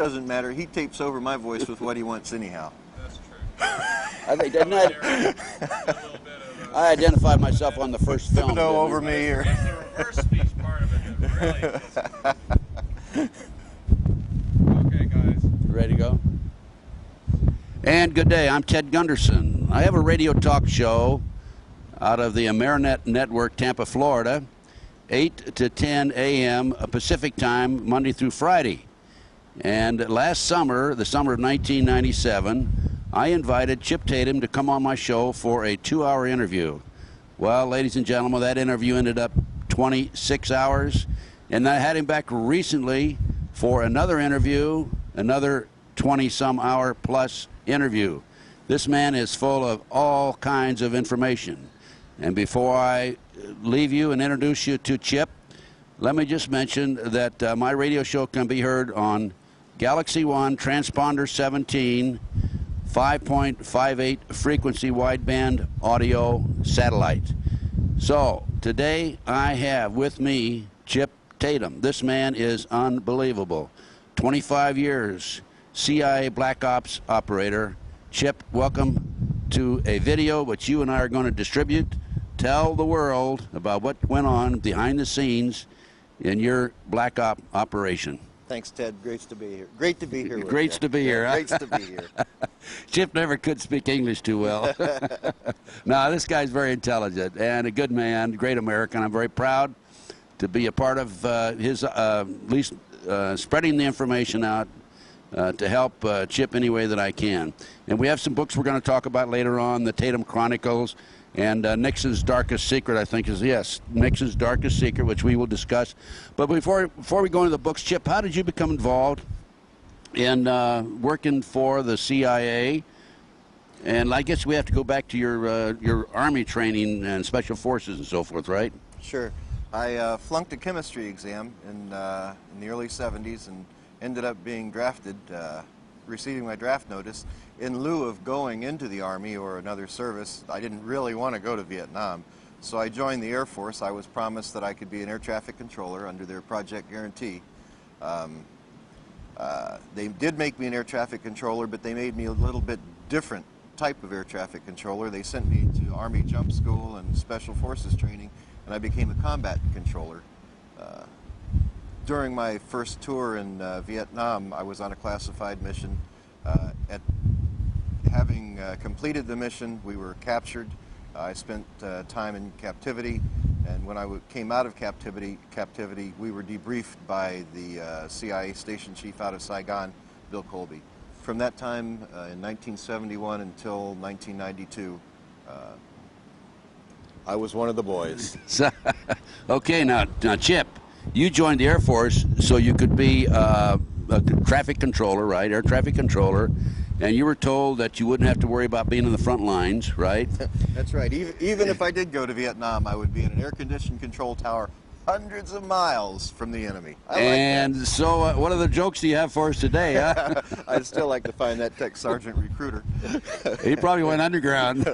It doesn't matter. He tapes over my voice with what he wants anyhow. That's true. I think didn't I? There is a little bit of a, I identified myself on the first film. Thibodeau over me here. it's the reverse speech part of it really. Okay, guys. Ready to go? And good day. I'm Ted Gunderson. I have a radio talk show out of the Amerinet Network, Tampa, Florida, 8 to 10 a.m. Pacific time, Monday through Friday. And last summer, the summer of 1997, I invited Chip Tatum to come on my show for a two hour interview. Well, ladies and gentlemen, that interview ended up 26 hours. And I had him back recently for another interview, another 20 some hour plus interview. This man is full of all kinds of information. And before I leave you and introduce you to Chip, let me just mention that uh, my radio show can be heard on Galaxy One Transponder 17, 5.58 frequency wideband audio satellite. So today I have with me Chip Tatum. This man is unbelievable. 25 years, CIA Black Ops operator. Chip, welcome to a video which you and I are going to distribute. Tell the world about what went on behind the scenes in your Black Op operation. Thanks, Ted. Great to be here. Great to be here. Great to be here, huh? Great to be here. Chip never could speak English too well. no, this guy's very intelligent and a good man, great American. I'm very proud to be a part of uh, his, uh, at least uh, spreading the information out uh, to help uh, Chip any way that I can. And we have some books we're going to talk about later on, the Tatum Chronicles. And uh, Nixon's Darkest Secret, I think, is yes, Nixon's Darkest Secret, which we will discuss. But before before we go into the books, Chip, how did you become involved in uh, working for the CIA? And I guess we have to go back to your uh, your army training and special forces and so forth, right? Sure. I uh, flunked a chemistry exam in, uh, in the early 70s and ended up being drafted, uh, receiving my draft notice. In lieu of going into the Army or another service, I didn't really want to go to Vietnam. So I joined the Air Force. I was promised that I could be an air traffic controller under their Project Guarantee. Um, uh, they did make me an air traffic controller, but they made me a little bit different type of air traffic controller. They sent me to Army Jump School and Special Forces training, and I became a combat controller. Uh, during my first tour in uh, Vietnam, I was on a classified mission. Uh, having uh, completed the mission, we were captured. I spent uh, time in captivity, and when I came out of captivity, captivity, we were debriefed by the uh, CIA station chief out of Saigon, Bill Colby. From that time uh, in 1971 until 1992, uh, I was one of the boys. Okay, now, now, Chip, you joined the Air Force so you could be uh, a traffic controller, right? Air traffic controller, and you were told that you wouldn't have to worry about being in the front lines, right? That's right. Even, even if I did go to Vietnam, I would be in an air-conditioned control tower hundreds of miles from the enemy. I like and so, uh, what other jokes do you have for us today? Huh? I'd still like to find that tech sergeant recruiter. he probably went underground.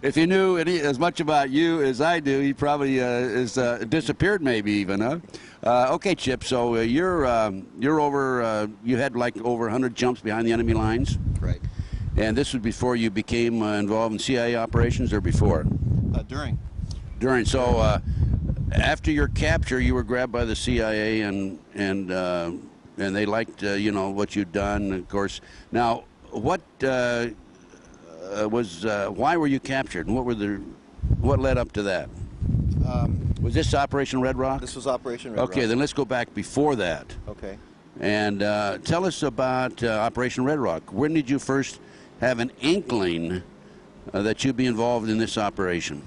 if he knew any, as much about you as I do, he probably uh, is uh, disappeared, maybe even, huh? Uh, okay, Chip. So uh, you're um, you're over. Uh, you had like over 100 jumps behind the enemy lines, Right. and this was before you became uh, involved in CIA operations, or before? Uh, during. During. So uh, after your capture, you were grabbed by the CIA, and and uh, and they liked uh, you know what you'd done, of course. Now, what was uh, why were you captured, and what were the what led up to that? Um, Was this Operation Red Rock? this was Operation Red okay, Rock. Okay, then let's go back before that, Okay. and uh, tell us about uh, Operation Red Rock. When did you first have an inkling uh, that you'd be involved in this operation?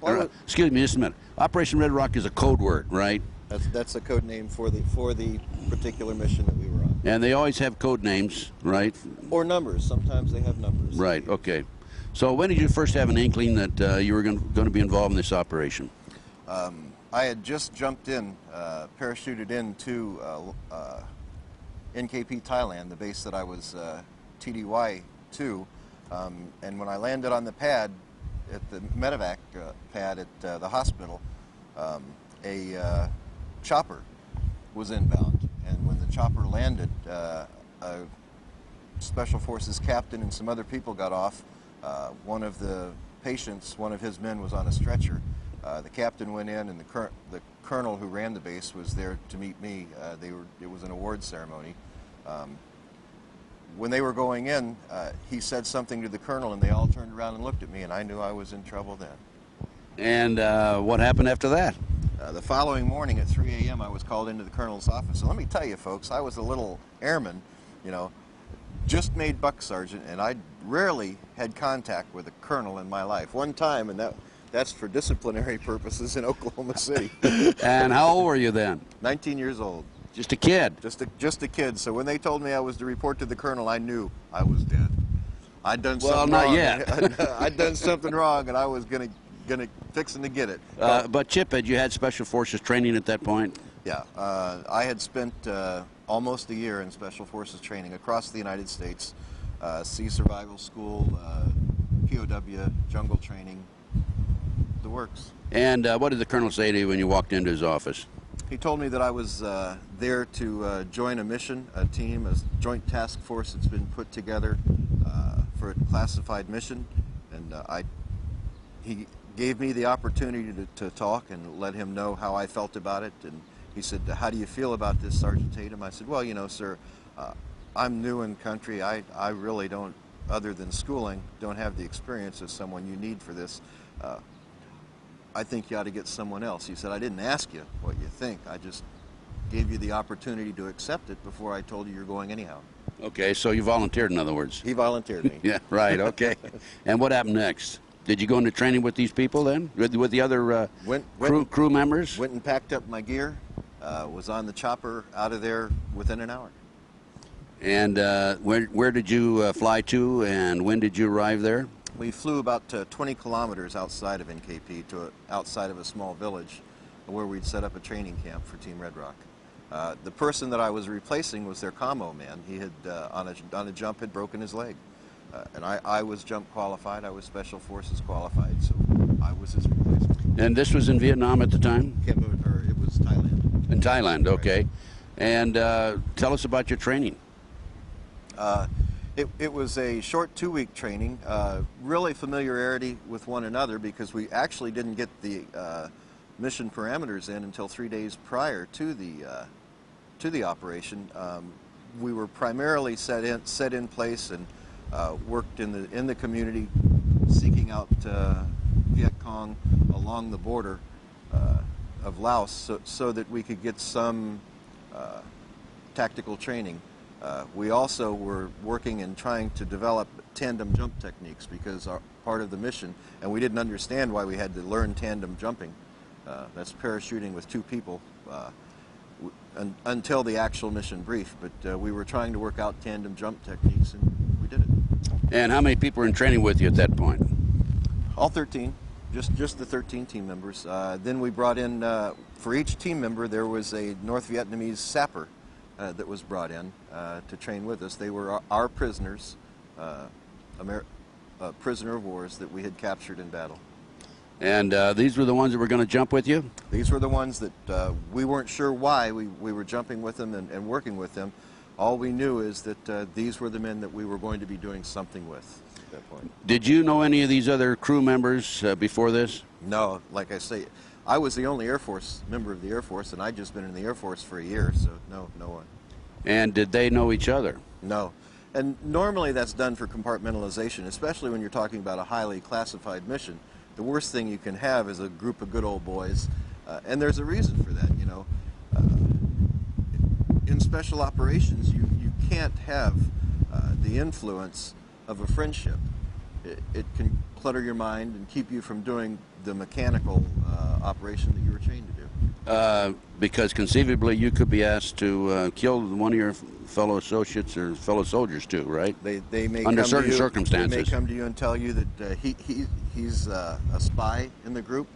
Well, excuse me, just a minute. Operation Red Rock is a code word, right? That's that's a code name for the for the particular mission that we were on. And they always have code names, right? Or numbers. Sometimes they have numbers. Right. Okay. So when did you first have an inkling that uh, you were going to be involved in this operation? Um, I had just jumped in, uh, parachuted into uh, uh, NKP Thailand, the base that I was uh, TDY to, um, and when I landed on the pad at the medevac uh, pad at uh, the hospital, um, a chopper was inbound, and when the chopper landed, a special forces captain and some other people got off. One of the patients, one of his men, was on a stretcher. Uh, the captain went in, and the, cur- the colonel who ran the base was there to meet me. Uh, they were, it was an award ceremony. Um, when they were going in, uh, he said something to the colonel, and they all turned around and looked at me, and I knew I was in trouble then. And uh, what happened after that? Uh, the following morning at 3 a.m., I was called into the colonel's office. And let me tell you, folks, I was a little airman, you know, just made buck sergeant, and I rarely had contact with a colonel in my life. One time, and that that's for disciplinary purposes in Oklahoma City. And how old were you then? 19 years old, Just a kid. just a just a kid. So when they told me I was to report to the colonel, I knew I was dead. I'd done Well, something not wrong. yet. I'd done something wrong, and I was gonna gonna fixing to get it. Uh, but Chip, had you had special forces training at that point? Yeah, uh, I had spent uh, almost a year in Special Forces training across the United States, uh, Sea Survival School, uh, POW, jungle training, the works. And uh, what did the colonel say to you when you walked into his office? He told me that I was uh, there to uh, join a mission, a team, a joint task force that's been put together uh, for a classified mission, and uh, I. He gave me the opportunity to, to talk and let him know how I felt about it, and he said, "How do you feel about this, Sergeant Tatum?" I said, "Well, you know, sir, uh, I'm new in country. I I really don't, other than schooling, don't have the experience of someone you need for this." I think you ought to get someone else. He said, I didn't ask you what you think. I just gave you the opportunity to accept it before I told you you're going anyhow. Okay, so you volunteered, in other words. He volunteered me. Yeah, right. Okay. and what happened next? Did you go into training with these people then, with, with the other uh, Went- went- crew crew members? Went and packed up my gear, uh, was on the chopper out of there within an hour. And uh, where where did you uh, fly to, and when did you arrive there? We flew about uh, 20 kilometers outside of NKP to a, outside of a small village where we'd set up a training camp for Team Red Rock. Uh, the person that I was replacing was their commo man. He had, uh, on, a, on a jump, had broken his leg. Uh, and I, I was jump qualified, I was Special Forces qualified, so I was his replacement. And this was in Vietnam at the time, Cambodia, it was Thailand. in Thailand. Okay. And uh, tell us about your training. It, it was a short two week training, uh, really familiarity with one another because we actually didn't get the uh, mission parameters in until three days prior to the, uh, to the operation. Um, we were primarily set in, set in place and uh, worked in the, in the community seeking out uh, Viet Cong along the border of Laos so, so that we could get some uh, tactical training. Uh, we also were working and trying to develop tandem jump techniques because our part of the mission, and we didn't understand why we had to learn tandem jumping. Uh, that's parachuting with two people uh, w- un- until the actual mission brief. But uh, we were trying to work out tandem jump techniques, and we did it. And how many people were in training with you at that point? All 13, just just the 13 team members. Uh, then we brought in uh, for each team member there was a North Vietnamese sapper uh, that was brought in uh, to train with us. They were our, our prisoners, uh, Amer- uh, prisoner of wars that we had captured in battle. And uh, these were the ones that were going to jump with you? These were the ones that uh, we weren't sure why we, we were jumping with them and, and working with them. All we knew is that uh, these were the men that we were going to be doing something with at that point. Did you know any of these other crew members uh, before this? No, like I say, I was the only Air Force member of the Air Force, and I'd just been in the Air Force for a year, so no, no one. And did they know each other? No. And normally that's done for compartmentalization, especially when you're talking about a highly classified mission. The worst thing you can have is a group of good old boys, uh, and there's a reason for that, you know. Uh, in special operations, you, you can't have uh, the influence of a friendship. It, it can clutter your mind and keep you from doing the mechanical uh, operation that you were trained to do. Uh, because conceivably you could be asked to uh, kill one of your fellow associates or fellow soldiers too, right? They, they may Under come certain to you, circumstances. They may come to you and tell you that uh, he, he he's uh, a spy in the group,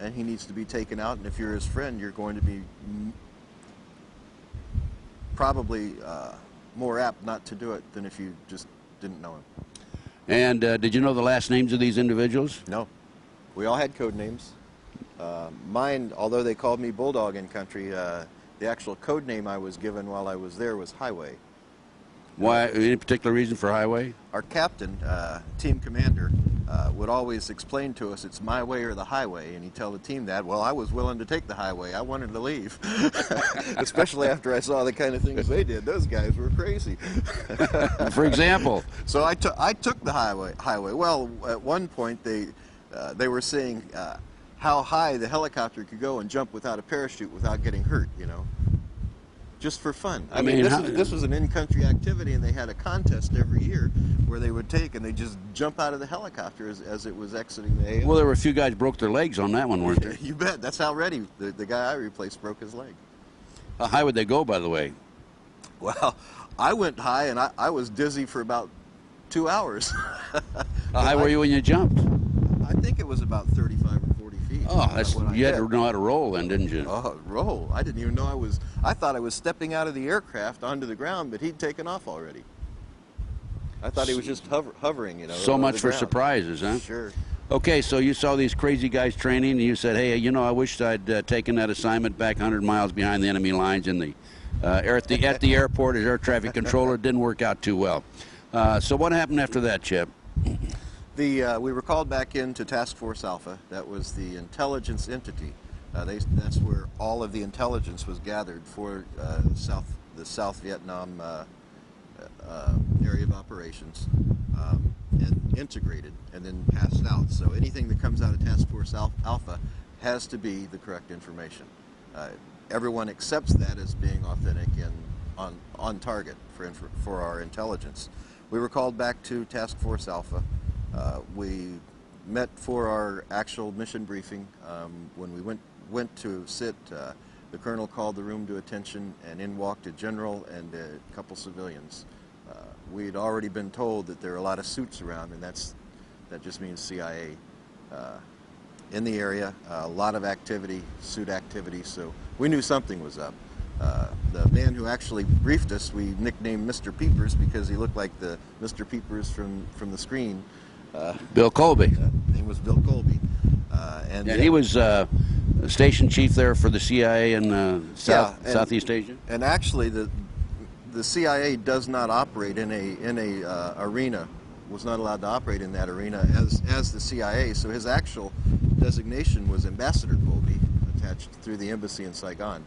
and he needs to be taken out. And if you're his friend, you're going to be probably uh, more apt not to do it than if you just didn't know him. And uh, did you know the last names of these individuals? No, we all had code names. Uh, mine, although they called me Bulldog in country, uh, the actual code name I was given while I was there was Highway. Why? Any particular reason for highway? Our captain, uh, team commander, uh, would always explain to us it's my way or the highway, and he'd tell the team that. Well, I was willing to take the highway. I wanted to leave, especially after I saw the kind of things they did. Those guys were crazy. For example, So I took I took the highway. Highway. Well, at one point they uh, they were saying uh, how high the helicopter could go and jump without a parachute without getting hurt. You know, just for fun. I, I mean, mean, this, how- is, this was an in-country activity, and they had a contest every year where they would take and they just jump out of the helicopter as, as it was exiting the AO. well, there were a few guys broke their legs on that one, weren't there? you bet. That's how ready the, the guy I replaced broke his leg. How high would they go, by the way? Well, I went high and I, I was dizzy for about two hours. How high were you when you jumped? I think it was about 35 or 40 feet. Oh, that's, you had to know how to roll then, didn't you? Oh, roll. I didn't even know I was. I thought I was stepping out of the aircraft onto the ground, but he'd taken off already. I thought he was just hover, hovering, you know. So much for surprises, huh? Sure. Okay, so you saw these crazy guys training, and you said, "Hey, you know, I wish I'd uh, taken that assignment back 100 miles behind the enemy lines in the uh, air, at the at the airport as air traffic controller. It didn't work out too well. Uh, so what happened after that, Chip? The uh, we were called back into Task Force Alpha. That was the intelligence entity. Uh, they, that's where all of the intelligence was gathered for uh, South the South Vietnam uh, uh, area of operations, um, and integrated, and then passed out. So anything that comes out of Task Force Al- Alpha has to be the correct information. Uh, everyone accepts that as being authentic and on on target for for our intelligence. We were called back to Task Force Alpha. Uh, we met for our actual mission briefing. Um, when we went went to sit, uh, the colonel called the room to attention, and in walked a general and a couple civilians. Uh, we had already been told that there are a lot of suits around, and that's that just means CIA uh, in the area. a lot of activity, suit activity. So we knew something was up. Uh, the man who actually briefed us, we nicknamed Mr. Peepers because he looked like the Mr. Peepers from from the screen. Uh, Bill Colby, uh, name was Bill Colby, uh, and and he was uh, station chief there for the CIA in uh, South and- Southeast Asia. And actually, the the CIA does not operate in a in a uh, arena. Was not allowed to operate in that arena as as the CIA. So his actual designation was Ambassador Colby, attached through the embassy in Saigon.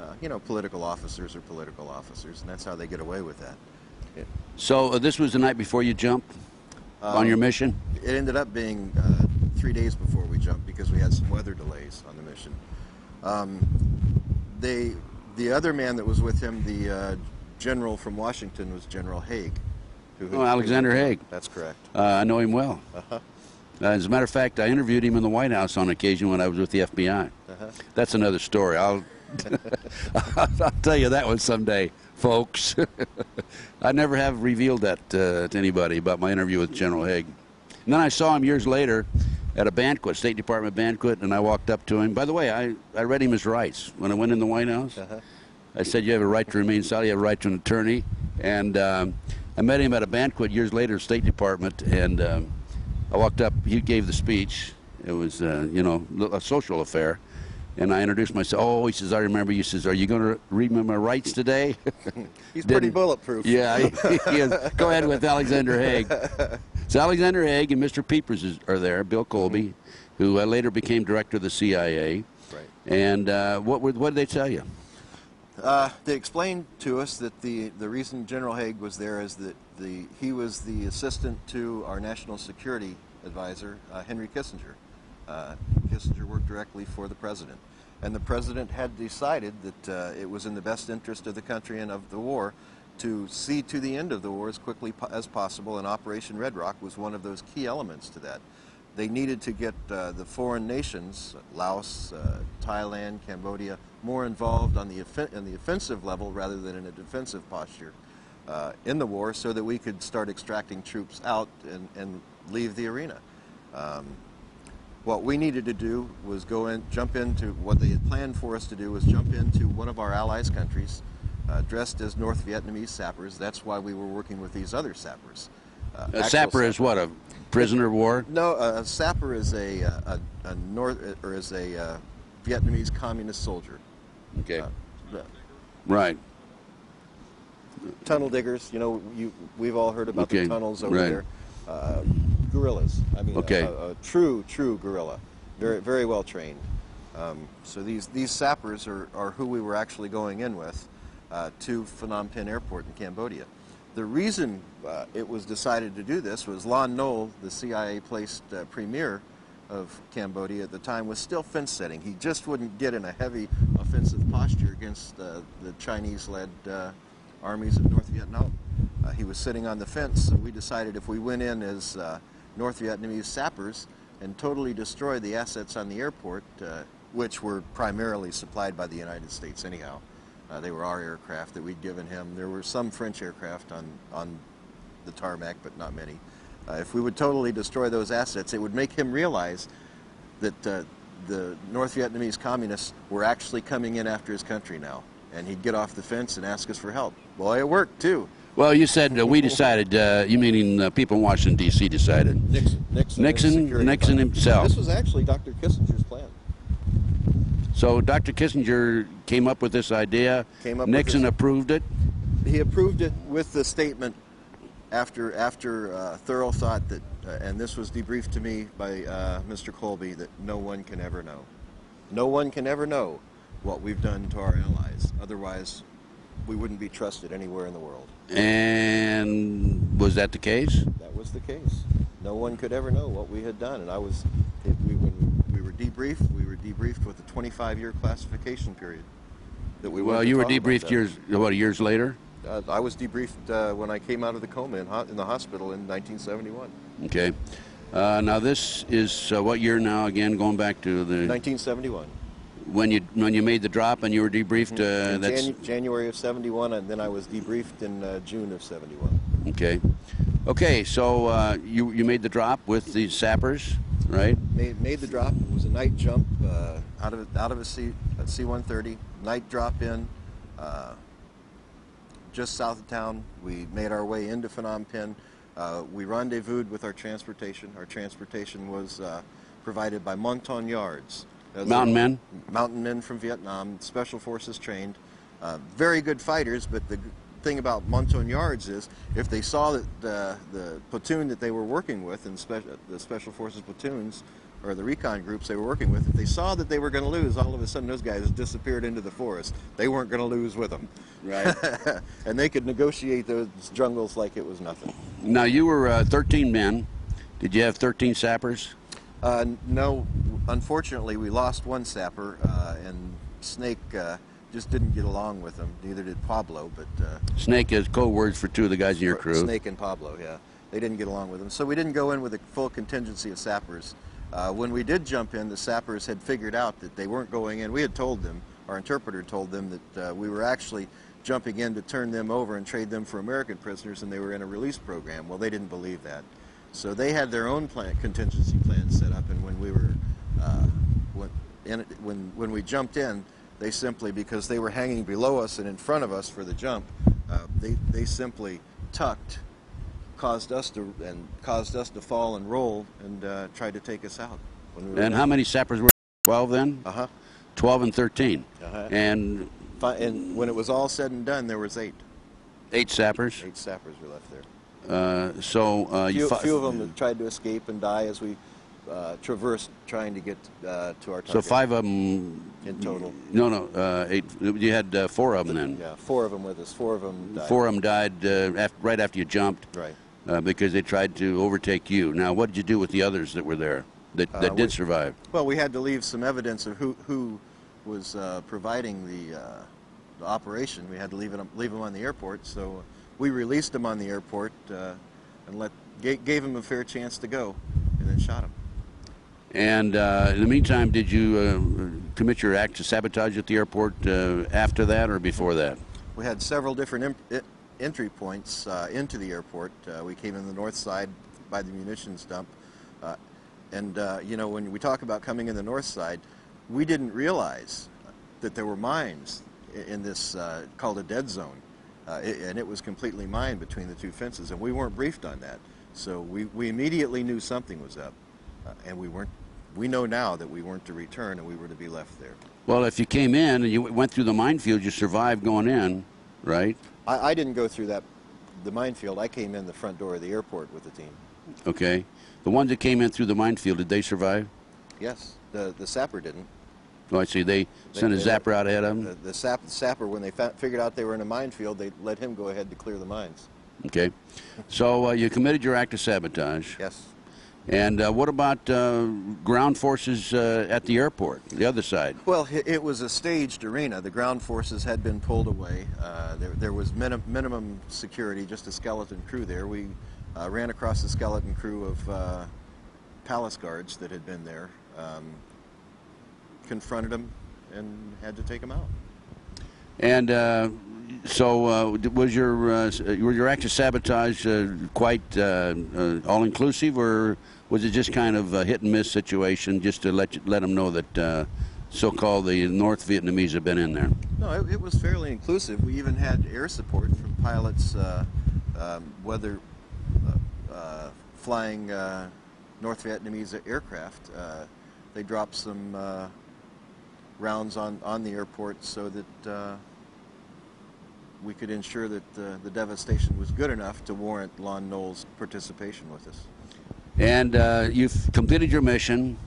Uh, you know, political officers are political officers, and that's how they get away with that. It, So uh, this was the night before you jumped on Um, your mission. it ended up being uh, three days before we jumped because we had some weather delays on the mission. Um, they, the other man that was with him, the uh, general from Washington, was General Haig. Who Oh, Alexander Haig. That's correct. Uh, I know him well. Uh-huh. Uh, as a matter of fact, I interviewed him in the White House on occasion when I was with the FBI. Uh-huh. That's another story. I'll I'll tell you that one someday, folks. I never have revealed that uh, to anybody about my interview with General Haig. And then I saw him years later at a banquet, State Department banquet, and I walked up to him. By the way, I, I read him his rights when I went in the White House. Uh-huh. I said, You have a right to remain silent, you have a right to an attorney. And um, I met him at a banquet years later, State Department, and um, I walked up, he gave the speech. It was, uh, you know, a social affair. And I introduced myself. Oh, he says, I remember you. He says, Are you going to read me my rights today? He's pretty bulletproof. yeah, he, he is. Go ahead with Alexander Haig. So Alexander Haig and Mr. Peepers is, are there, Bill Colby, who uh, later became director of the CIA. Right. And uh, what, were, what did they tell you? Uh, they explained to us that the, the reason General Haig was there is that the, he was the assistant to our national security advisor, uh, Henry Kissinger. Uh, Kissinger worked directly for the president. And the president had decided that uh, it was in the best interest of the country and of the war to see to the end of the war as quickly po- as possible, and Operation Red Rock was one of those key elements to that. They needed to get uh, the foreign nations, Laos, uh, Thailand, Cambodia, more involved on the, on the offensive level rather than in a defensive posture uh, in the war so that we could start extracting troops out and, and leave the arena. Um, what we needed to do was go in, jump into what they had planned for us to do was jump into one of our allies' countries, uh, dressed as North Vietnamese sappers. That's why we were working with these other sappers. Uh, A sapper is what? A prisoner of war? No, a, sapper is a, a, a North or is a uh, Vietnamese communist soldier. Okay. Uh, Right. tunnel diggers. You know, you we've all heard about Okay, the tunnels over right. there. Guerrillas. I mean, a- Okay. a, a true, true guerrilla. Very, very well trained. Um, so these these sappers are, are who we were actually going in with uh, to Phnom Penh Airport in Cambodia. The reason uh, it was decided to do this was Lon Nol, the CIA-placed uh, premier of Cambodia at the time, was still fence setting. He just wouldn't get in a heavy offensive posture against uh, the Chinese-led uh, armies of North Vietnam. Uh, he was sitting on the fence, so we decided if we went in as uh, North Vietnamese sappers and totally destroyed the assets on the airport, uh, which were primarily supplied by the United States anyhow. Uh, they were our aircraft that we'd given him. There were some French aircraft on, on the tarmac, but not many. Uh, if we would totally destroy those assets, it would make him realize that uh, the North Vietnamese communists were actually coming in after his country now. And he'd get off the fence and ask us for help. Boy, it worked too. Well, you said uh, we decided. Uh, you meaning uh, people in Washington D.C. decided. Nixon, Nixon, Nixon- Nixon himself. This was actually Dr. Kissinger's plan. So Dr. Kissinger came up with this idea. Came up Nixon approved it. He approved it with the statement after after uh, thorough thought that, uh, and this was debriefed to me by uh, Mr. Colby, that no one can ever know. No one can ever know what we've done to our allies. Otherwise, we wouldn't be trusted anywhere in the world. And was that the case? That was the case. No one could ever know what we had done, and I was. We, when we were debriefed, we were debriefed with a 25-year classification period. That we Well, you were debriefed years. What years later? Uh, I was debriefed uh, when I came out of the coma in, ho- in the hospital in 1971. Okay. Uh, now this is uh, what year now? Again, going back to the 1971. When you when you made the drop and you were debriefed. Uh, In that's Janu- January of 71, and then I was debriefed in uh, June of 71. okay. Okay, so uh, you you made the drop with the sappers, right? Made, made the drop. It was a night jump uh, out of out of a C a C-130. Night drop in, uh, just south of town. We made our way into Phnom Penh. Uh, we rendezvoused with our transportation. Our transportation was uh, provided by Montagnards. Those Mountain men? Mountain men from Vietnam, special forces trained. Uh, very good fighters, but the thing about Montagnards is if they saw that uh, the platoon that they were working with, and spe- the special forces platoons, or the recon groups they were working with, if they saw that they were going to lose, all of a sudden those guys disappeared into the forest. They weren't going to lose with them. Right. and they could negotiate those jungles like it was nothing. Now you were uh, 13 men. Did you have 13 sappers? Uh, no, unfortunately, we lost one sapper, uh, and Snake uh, just didn't get along with him. Neither did Pablo, but uh, Snake is code words for two of the guys in your crew. Snake and Pablo, yeah, they didn't get along with him. So we didn't go in with a full contingency of sappers. Uh, when we did jump in, the sappers had figured out that they weren't going in. We had told them, our interpreter told them that uh, we were actually jumping in to turn them over and trade them for American prisoners, and they were in a release program. Well, they didn't believe that. So they had their own plan, contingency plan set up, and when we were, uh, when, it- when, when we jumped in, they simply, because they were hanging below us and in front of us for the jump, uh, they, they simply tucked, caused us to, and caused us to fall and roll and uh, tried to take us out. We And how many sappers were? 12 then? Uh-huh. 12 and 13. Uh-huh. And And when it was all said and done, there was eight. eight sappers. Eight sappers were left there. Uh, so uh, A you few, few of them tried to escape and die as we uh, traversed trying to get uh, to our target. So five of them. In total. No, no, uh, eight. You had uh, four of them then. Yeah, four of them with us. Four of them died. Four of them died uh, af right after you jumped Right. uh, because they tried to overtake you. Now, what did you do with the others that were there that, that did we- survive? Well, we had to leave some evidence of who who was uh, providing the, uh, the operation. We had to leave it leave them on the airport, so we released them on the airport uh, and let gave, gave them a fair chance to go, and then shot them. And uh, in the meantime, did you uh, commit your act of sabotage at the airport uh, after that or before that? We had several different entry points uh, into the airport. Uh, we came in the north side by the munitions dump. Uh, and, you know, when we talk about coming in the north side, we didn't realize that there were mines in this called a dead zone. Uh, i and it was completely mined between the two fences, and we weren't briefed on that. So we, we immediately knew something was up, uh, and we weren't we know now that we weren't to return and we were to be left there. Well, if you came in and you went through the minefield, you survived going in, right? I, I didn't go through that, the minefield. I came in the front door of the airport with the team. Okay. The ones that came in through the minefield, did they survive? Yes, the the sapper didn't. Oh, I see. They sent a they sapper out ahead of them. the sap, sapper, when they figured out they were in a minefield, they let him go ahead to clear the mines. Okay. So uh, you committed your act of sabotage. Yes. And uh, what about uh, ground forces uh, at the airport, the other side? Well, it, was a staged arena. The ground forces had been pulled away. Uh, there, there was minim, minimum security, just a skeleton crew there. We uh, ran across the skeleton crew of uh, palace guards that had been there, um, confronted them, and had to take them out. And uh, so, uh, was your uh, your act of sabotage uh, quite uh, uh, all inclusive, or was it just kind of a hit and miss situation, just to let you, let them know that uh, so-called the North Vietnamese have been in there? No, it, it was fairly inclusive. We even had air support from pilots, uh, um, whether uh, uh, flying uh, North Vietnamese aircraft. Uh, they dropped some rounds on, on the airport so that we could ensure that the devastation was good enough to warrant Lon Nol's participation with us. And uh, you've completed your mission.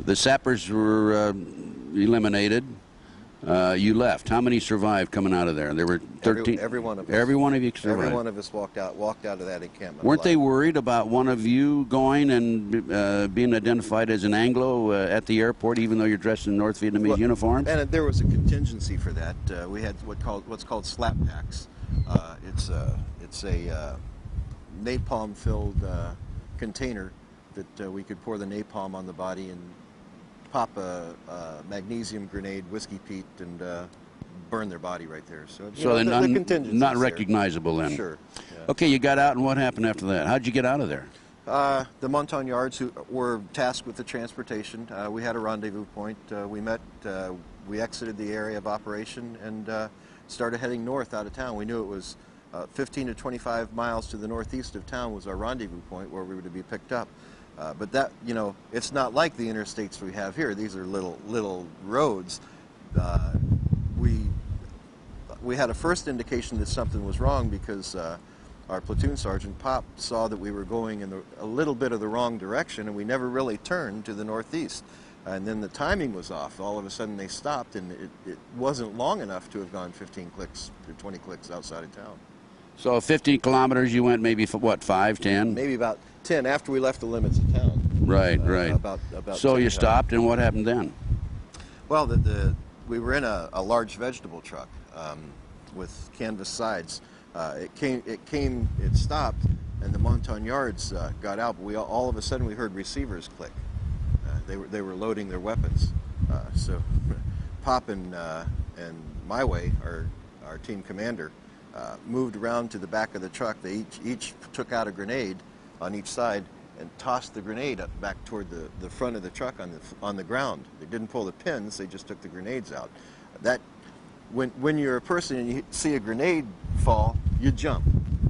The sappers were uh, eliminated. Uh, you left. How many survived coming out of there? There were 13. every one of us. Every one of you survived. Every one of us walked out walked out of that encampment. Weren't they worried about one of you going and uh, being identified as an Anglo uh, at the airport, even though you're dressed in North Vietnamese Well, uniforms? And there was a contingency for that. Uh, we had what called what's called slap packs. Uh, it's a it's a uh, napalm-filled uh, container that uh, we could pour the napalm on the body and pop a, a magnesium grenade, whiskey peat, and uh, burn their body right there. So, so know, they're the, not, not there. recognizable then. Sure. yeah. Okay, you got out, and what happened after that? How'd you get out of there? Uh, the Montagnards who were tasked with the transportation. Uh, we had a rendezvous point. Uh, we met. Uh, we exited the area of operation and uh, started heading north out of town. We knew it was uh, 15 to 25 miles to the northeast of town was our rendezvous point where we were to be picked up. Uh, but that, you know, it's not like the interstates we have here. These are little little roads. Uh, we we had a first indication that something was wrong because uh, our platoon sergeant Pop saw that we were going in the, a little bit of the wrong direction, and we never really turned to the northeast. And then the timing was off. All of a sudden, they stopped, and it, it wasn't long enough to have gone 15 clicks or 20 clicks outside of town. So 15 kilometers, you went maybe, for what, 5, 10? Maybe about 10 after we left the limits of town. Right, Uh, right. About, about so 10 you stopped, and what happened then? Well, the, the we were in a, a large vegetable truck um, with canvas sides. Uh, it came, it came, it stopped, and the Montagnards uh, got out. But we all, all of a sudden we heard receivers click. Uh, they were they were loading their weapons. Uh, so, Pop and uh, and my way, our our team commander, uh, moved around to the back of the truck. They each each took out a grenade on each side and tossed the grenade up back toward the, the front of the truck on the on the ground. They didn't pull the pins; they just took the grenades out. That when when you're a person and you see a grenade fall, you jump,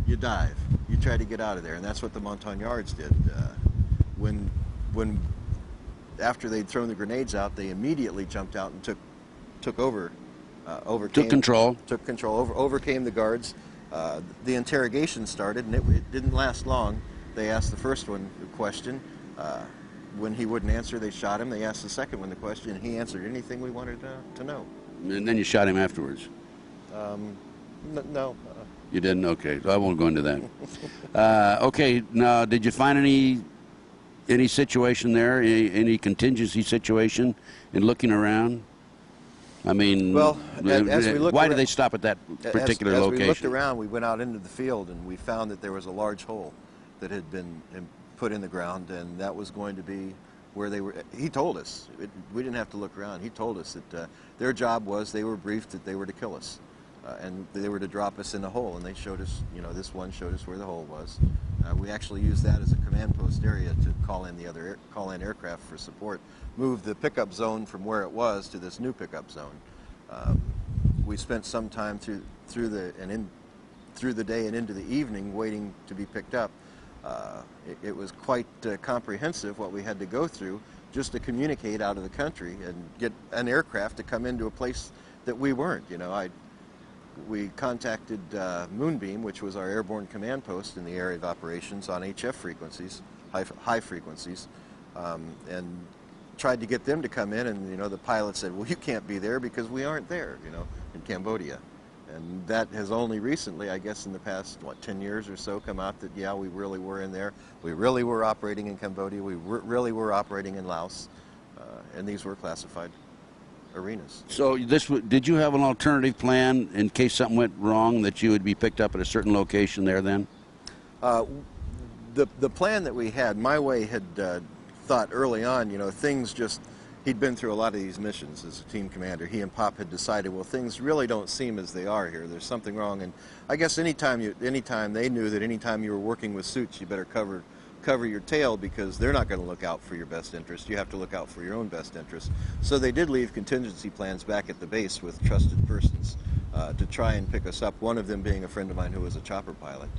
you dive, you try to get out of there, and that's what the Montagnards did. Uh, when when after they'd thrown the grenades out, they immediately jumped out and took took over, uh, overcame, control. took control, over, overcame the guards. Uh, the interrogation started, and it, it didn't last long. They asked the first one the question. Uh, when he wouldn't answer, they shot him. They asked the second one the question, and he answered anything we wanted to, to know. And then you shot him afterwards. Um, n- no, uh, You didn't? Okay, so I won't go into that. uh, okay, now, did you find any any situation there, any, any contingency situation in looking around? I mean, Well, as we looked why did around- they stop at that as- particular as, location? we looked around, we went out into the field, and we found that there was a large hole that had been um, put in the ground, and that was going to be where they were. He told us. It, we didn't have to look around. He told us that uh, their job was they were briefed that they were to kill us. Uh, and they were to drop us in the hole, and they showed us, you know, this one showed us where the hole was. Uh, we actually used that as a command post area to call in the other, air, call in aircraft for support, move the pickup zone from where it was to this new pickup zone. Um, we spent some time through through the and in through the day and into the evening waiting to be picked up. Uh, it, it was quite uh, comprehensive what we had to go through just to communicate out of the country and get an aircraft to come into a place that we weren't. You know, I we contacted uh, Moonbeam, which was our airborne command post in the area of operations on HF frequencies, high, high frequencies, um, and tried to get them to come in. And you know, the pilot said, "Well, you can't be there because we aren't there." You know, in Cambodia, and that has only recently, I guess, in the past what 10 years or so, come out that yeah, we really were in there. We really were operating in Cambodia. We re- really were operating in Laos, uh, and these were classified arenas. So this w- did you have an alternative plan in case something went wrong that you would be picked up at a certain location there then? Uh, the the plan that we had, my way had uh, thought early on, you know, things just. He'd been through a lot of these missions as a team commander. He and Pop had decided, well, things really don't seem as they are here. There's something wrong, and I guess anytime you, anytime they knew that anytime you were working with suits, you better cover cover your tail because they're not going to look out for your best interest. You have to look out for your own best interest. So they did leave contingency plans back at the base with trusted persons uh, to try and pick us up. One of them being a friend of mine who was a chopper pilot,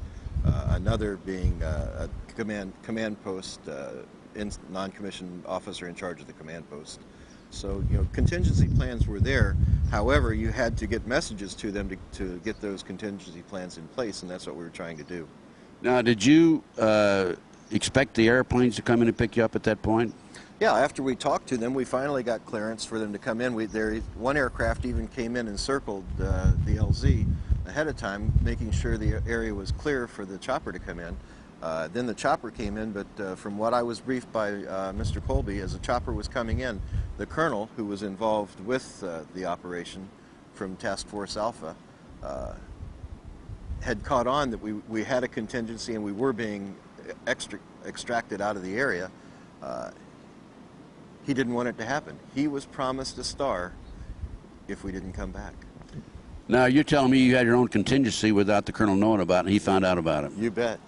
uh, another being uh, a command command post uh, non-commissioned officer in charge of the command post. So you know contingency plans were there. However, you had to get messages to them to, to get those contingency plans in place, and that's what we were trying to do. Now, did you uh, expect the airplanes to come in and pick you up at that point? Yeah, after we talked to them, we finally got clearance for them to come in. We, there, one aircraft even came in and circled uh, the LZ ahead of time, making sure the area was clear for the chopper to come in. Uh, then the chopper came in, but uh, from what I was briefed by uh, Mr. Colby, as the chopper was coming in, the colonel who was involved with uh, the operation from Task Force Alpha uh, had caught on that we, we had a contingency and we were being extra, extracted out of the area. Uh, he didn't want it to happen. He was promised a star if we didn't come back. Now, you're telling me you had your own contingency without the colonel knowing about it, and he found out about it. You bet.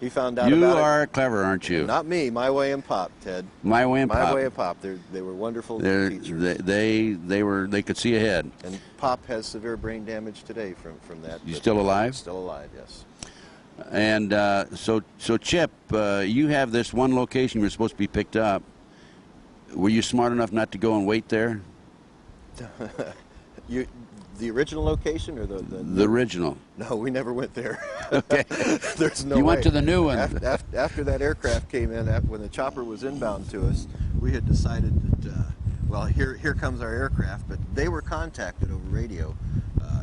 He found out You are clever, aren't you? Not me, my way and Pop, Ted. My way and my Pop. way and Pop. They're, they were wonderful They're- teachers. they, they they were they could see ahead. and Pop has severe brain damage today from, from that. You still alive? Still alive, yes. And uh, so so Chip, uh, you have this one location you're supposed to be picked up. Were you smart enough not to go and wait there? You, the original location or the, the, The original. No, we never went there. Okay. There's no You went to the new one. After, after, after that aircraft came in, af- when the chopper was inbound to us, we had decided that, uh, well, here here comes our aircraft. But they were contacted over radio.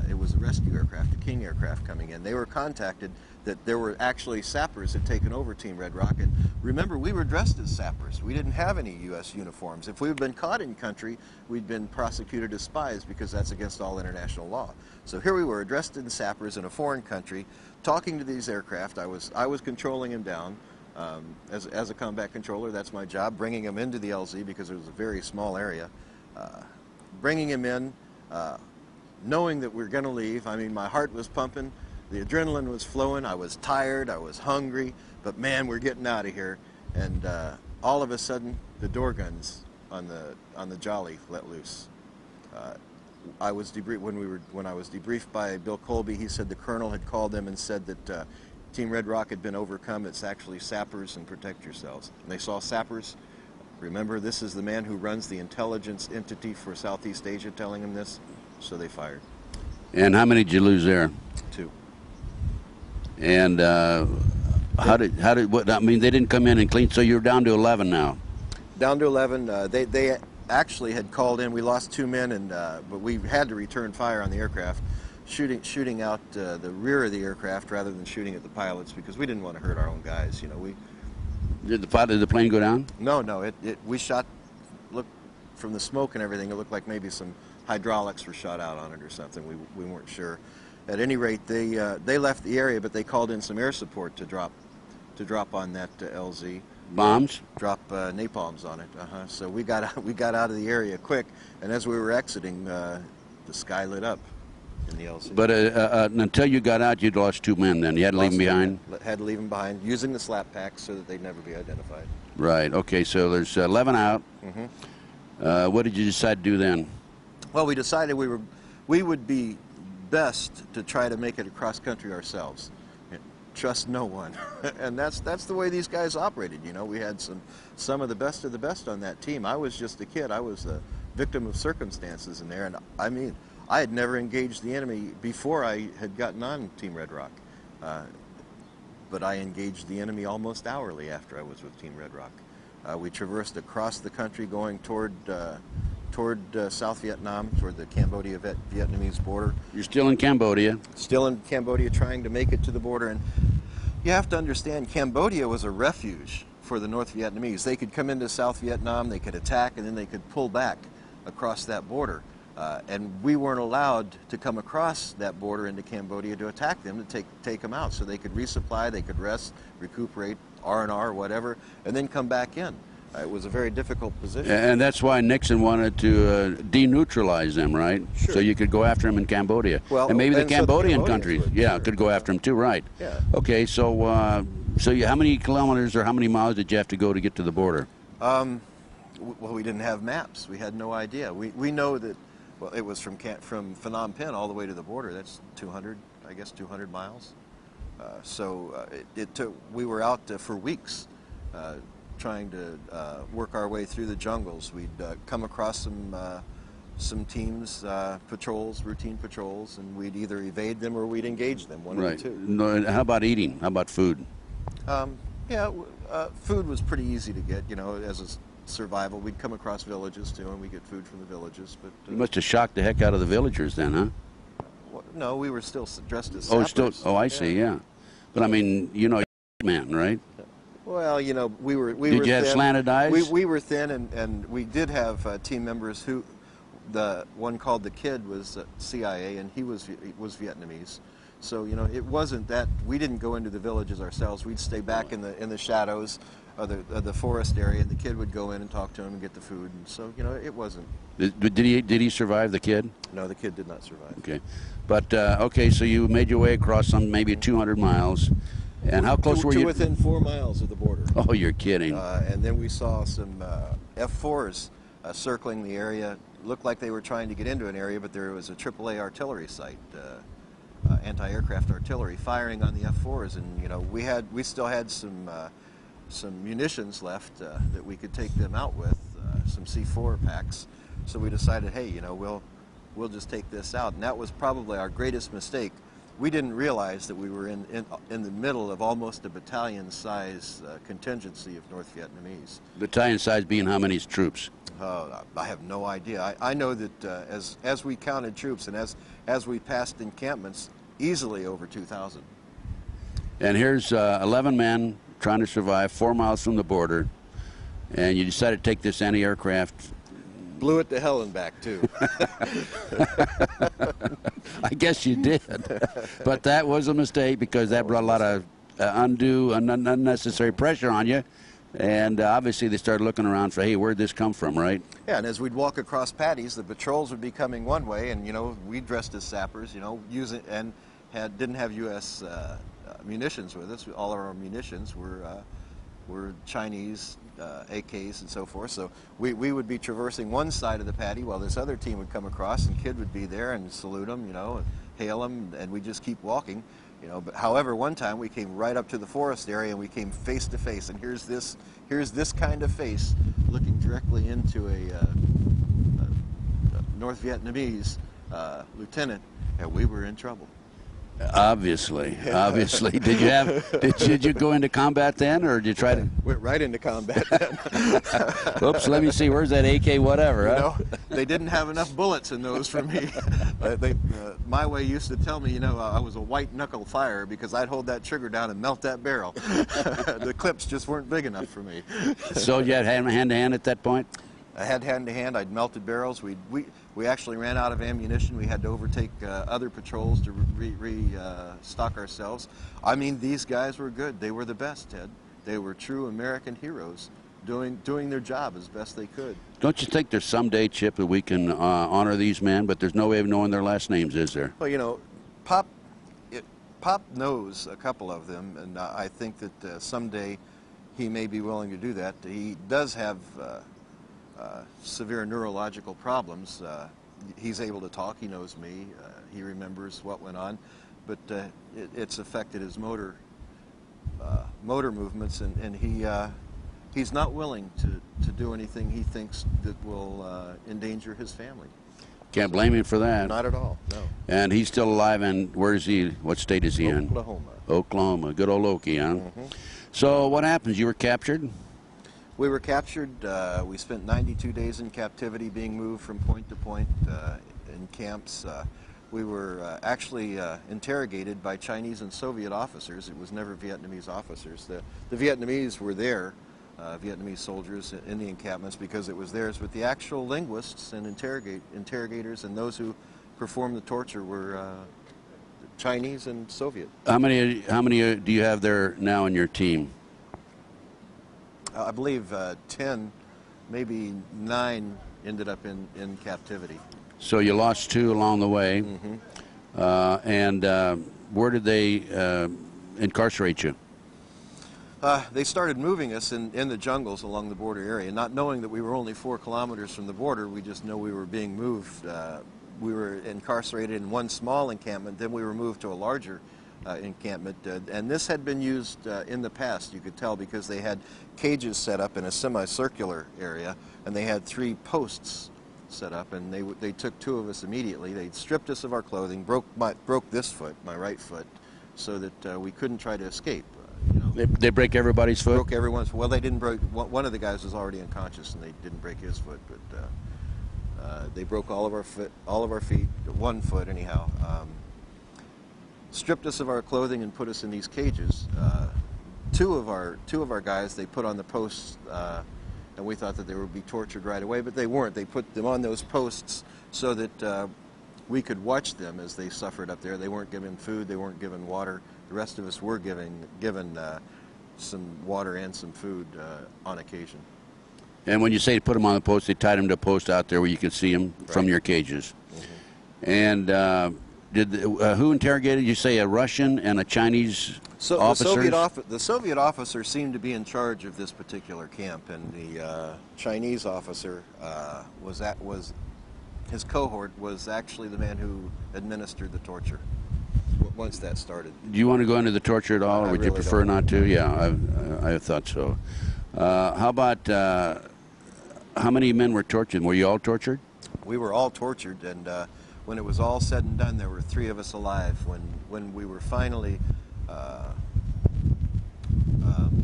Uh, it was a rescue aircraft, a King aircraft coming in. They were contacted that there were actually sappers had taken over Team Red Rock. And remember, we were dressed as sappers. We didn't have any U.S. uniforms. If we had been caught in country, we'd been prosecuted as spies because that's against all international law. So here we were, dressed in sappers in a foreign country, talking to these aircraft. I was I was controlling them down. Um, as, as a combat controller, that's my job, bringing them into the LZ because it was a very small area. Uh, bringing him in, uh, knowing that we are going to leave. I mean, my heart was pumping, the adrenaline was flowing. I was tired, I was hungry, but man, we're getting out of here. And uh, all of a sudden, the door guns on the on the Jolly let loose. Uh, I was debriefed when we were when I was debriefed by Bill Colby. He said the colonel had called them and said that uh, Team Red Rock had been overcome. It's actually sappers and protect yourselves. And they saw sappers. Remember, this is the man who runs the intelligence entity for Southeast Asia telling him this. So they fired And how many did you lose there? two. And uh, how did how did what? I mean, they didn't come in and clean. So you're down to 11 now. Down to 11. Uh, they they actually had called in. We lost two men, and uh, but we had to return fire on the aircraft, shooting shooting out uh, the rear of the aircraft rather than shooting at the pilots because we didn't want to hurt our own guys. You know, we Did the pilot- did the plane go down? no no it, it we shot look from the smoke and everything. It looked like maybe some hydraulics were shot out on it or something. We we weren't sure. At any rate, they uh, they left the area, but they called in some air support to drop to drop on that uh, LZ. Bombs? drop uh, napalms on it. Uh-huh. So we got out, we got out of the area quick, and as we were exiting, uh, the sky lit up in the LZ. But uh, uh, until you got out, you'd lost two men. Then you had to leave them behind. Had to leave them behind, using the slap packs so that they'd never be identified. Right. Okay. So there's 11 out. Mhm. Uh, what did you decide to do then? Well, we decided we were we would be best to try to make it across country ourselves. trust no one, and that's that's the way these guys operated. You know, we had some some of the best of the best on that team. I was just a kid. I was a victim of circumstances in there, and I mean, I had never engaged the enemy before I had gotten on Team Red Rock. Uh, but I engaged the enemy almost hourly after I was with Team Red Rock. Uh, we traversed across the country going toward uh, toward uh, South Vietnam, toward the Cambodia Vietnamese border. You're still in Cambodia. Still in Cambodia, trying to make it to the border. And you have to understand, Cambodia was a refuge for the North Vietnamese. They could come into South Vietnam, they could attack, and then they could pull back across that border. Uh, and we weren't allowed to come across that border into Cambodia to attack them, to take take them out, so they could resupply, they could rest, recuperate, R and R, whatever, and then come back in. Uh, it was a very difficult position. And that's why Nixon wanted to uh, deneutralize them, right? Sure. So you could go after them in Cambodia. Well, and maybe the and so the Cambodian Cambodians countries, would, yeah, sure. could go after them too, right? Yeah. Okay, so uh, so you, how many kilometers or how many miles did you have to go to get to the border? Um, well, we didn't have maps. We had no idea. We, we know that, well, it was from from Phnom Penh all the way to the border. That's 200, I guess, 200 miles. Uh, so uh, it, it took. We were out uh, for weeks, uh, trying to uh, work our way through the jungles. We'd uh, come across some uh, some teams, uh, patrols, routine patrols, and we'd either evade them or we'd engage them. One right. the two. No, and how about eating? How about food? Um, yeah, uh, food was pretty easy to get. You know, as a survival, we'd come across villages too, and we get food from the villages. But You must have shocked the heck out of the villagers then, huh? No, we were still dressed as Oh, still. Oh, I see. Yeah. But I mean, you know, man, right? Well, you know, we were we Did were you have thin. slanted eyes? We, we were thin, and, and we did have uh, team members who, the one called the Kid was uh, CIA, and he was Vi- was Vietnamese. So you know, it wasn't that we didn't go into the villages ourselves. We'd stay back in the in the shadows of the of the forest area, and the kid would go in and talk to him and get the food. And so you know, it wasn't. Did, did he did he survive the kid? No, the kid did not survive. Okay, but uh, okay, so you made your way across some maybe 200 miles, and how close to, were to you? within four miles of the border. Oh, you're kidding. Uh, and then we saw some uh, F4s uh, circling the area. Looked like they were trying to get into an area, but there was a AAA artillery site, uh, uh, anti-aircraft artillery, firing on the F4s. And you know, we had we still had some uh, some munitions left uh, that we could take them out with, uh, some C4 packs. So we decided, hey, you know, we'll we'll just take this out. And that was probably our greatest mistake. We didn't realize that we were in, in, in the middle of almost a battalion size uh, contingency of North Vietnamese. Battalion size being how many troops? Uh, I have no idea. I, I know that uh, as, as we counted troops and as, as we passed encampments, easily over 2,000. And here's uh, 11 men trying to survive four miles from the border, and you decided to take this anti-aircraft. Blew it to hell and back, too. I guess you did, but that was a mistake because that brought a lot of uh, undue and un- unnecessary pressure on you. And uh, obviously, they started looking around for, hey, where'd this come from, right? Yeah, and as we'd walk across paddies, the patrols would be coming one way, and you know we dressed as sappers, you know, using and had didn't have U.S. Uh, uh, munitions with us. All of our munitions were uh, were Chinese uh, AKs and so forth. So we, we would be traversing one side of the paddy while this other team would come across, and Kid would be there and salute them, you know, and hail them, and we just keep walking. You know, but however, one time we came right up to the forest area and we came face to face, and here's this here's this kind of face looking directly into a, uh, a North Vietnamese uh, lieutenant, and we were in trouble. Obviously, obviously. Did you have? Did, did you go into combat then, or did you try to? Went right into combat. Oops, let me see. Where's that AK? Whatever. You huh? know, they didn't have enough bullets in those for me. Uh, they, uh, my way used to tell me, you know, I was a white knuckle fire because I'd hold that trigger down and melt that barrel. the clips just weren't big enough for me. So you had hand hand to hand at that point. I had hand to hand. I'd melted barrels. We we we actually ran out of ammunition. We had to overtake uh, other patrols to re, re uh, stock ourselves. I mean, these guys were good. They were the best, Ted. They were true American heroes, doing doing their job as best they could. Don't you think there's someday, Chip, that we can uh, honor these men, but there's no way of knowing their last names, is there? Well, you know, Pop, it, Pop knows a couple of them, and uh, I think that uh, someday he may be willing to do that. He does have uh, severe neurological problems. Uh, he's able to talk. He knows me. Uh, he remembers what went on, but uh, it, it's affected his motor uh, motor movements, and, and he uh, he's not willing to, to do anything he thinks that will uh, endanger his family. Can't blame him for that. Not at all. No. And he's still alive. And where is he? What state is he in? Oklahoma. Oklahoma. Good old Okie, huh? So what happens? You were captured. We were captured. Uh, we spent 92 days in captivity, being moved from point to point uh, in camps. Uh, we were uh, actually uh, interrogated by Chinese and Soviet officers. It was never Vietnamese officers. The, the Vietnamese were there, uh, Vietnamese soldiers in the encampments because it was theirs, but the actual linguists and interrogate, interrogators and those who performed the torture were Chinese and Soviet. How many? How many do you have there now in your team? I believe uh, 10, maybe 9 ended up in, in captivity. So you lost two along the way. Mm-hmm. Uh, and uh, where did they uh, incarcerate you? Uh, they started moving us in, in the jungles along the border area, not knowing that we were only four kilometers from the border. We just know we were being moved. Uh, we were incarcerated in one small encampment, then we were moved to a larger uh, encampment. Uh, and this had been used uh, in the past, you could tell, because they had cages set up in a semicircular area, and they had three posts set up, and they, w- they took two of us immediately. They stripped us of our clothing, broke, my, broke this foot, my right foot, so that uh, we couldn't try to escape. Uh, you know They, they break everybody's foot. broke everyone's. Well, they didn't break. One one of the guys was already unconscious, and they didn't break his foot, but uh, uh, they broke all of our foot, all of our feet, one foot anyhow. Um, stripped us of our clothing and put us in these cages. Uh, two of our two of our guys they put on the posts, uh, and we thought that they would be tortured right away, but they weren't. They put them on those posts so that. Uh, we could watch them as they suffered up there. They weren't given food, they weren't given water. The rest of us were given given uh, some water and some food uh, on occasion. And when you say put them on the post, they tied them to a post out there where you could see them from your cages. And uh, did the, uh, who interrogated you? Say a Russian and a Chinese So officers. the Soviet, off- the Soviet officer seemed to be in charge of this particular camp, and the uh, Chinese officer uh, was that was his cohort was actually the man who administered the torture. Once that started, Do you want to go into the torture at all, or I would you prefer not to? Yeah, I, I thought so. Uh, how about uh, how many men were tortured? Were you all tortured? we were all tortured, and uh, when it was all said and done, there were three of us alive. When when we were finally uh, um,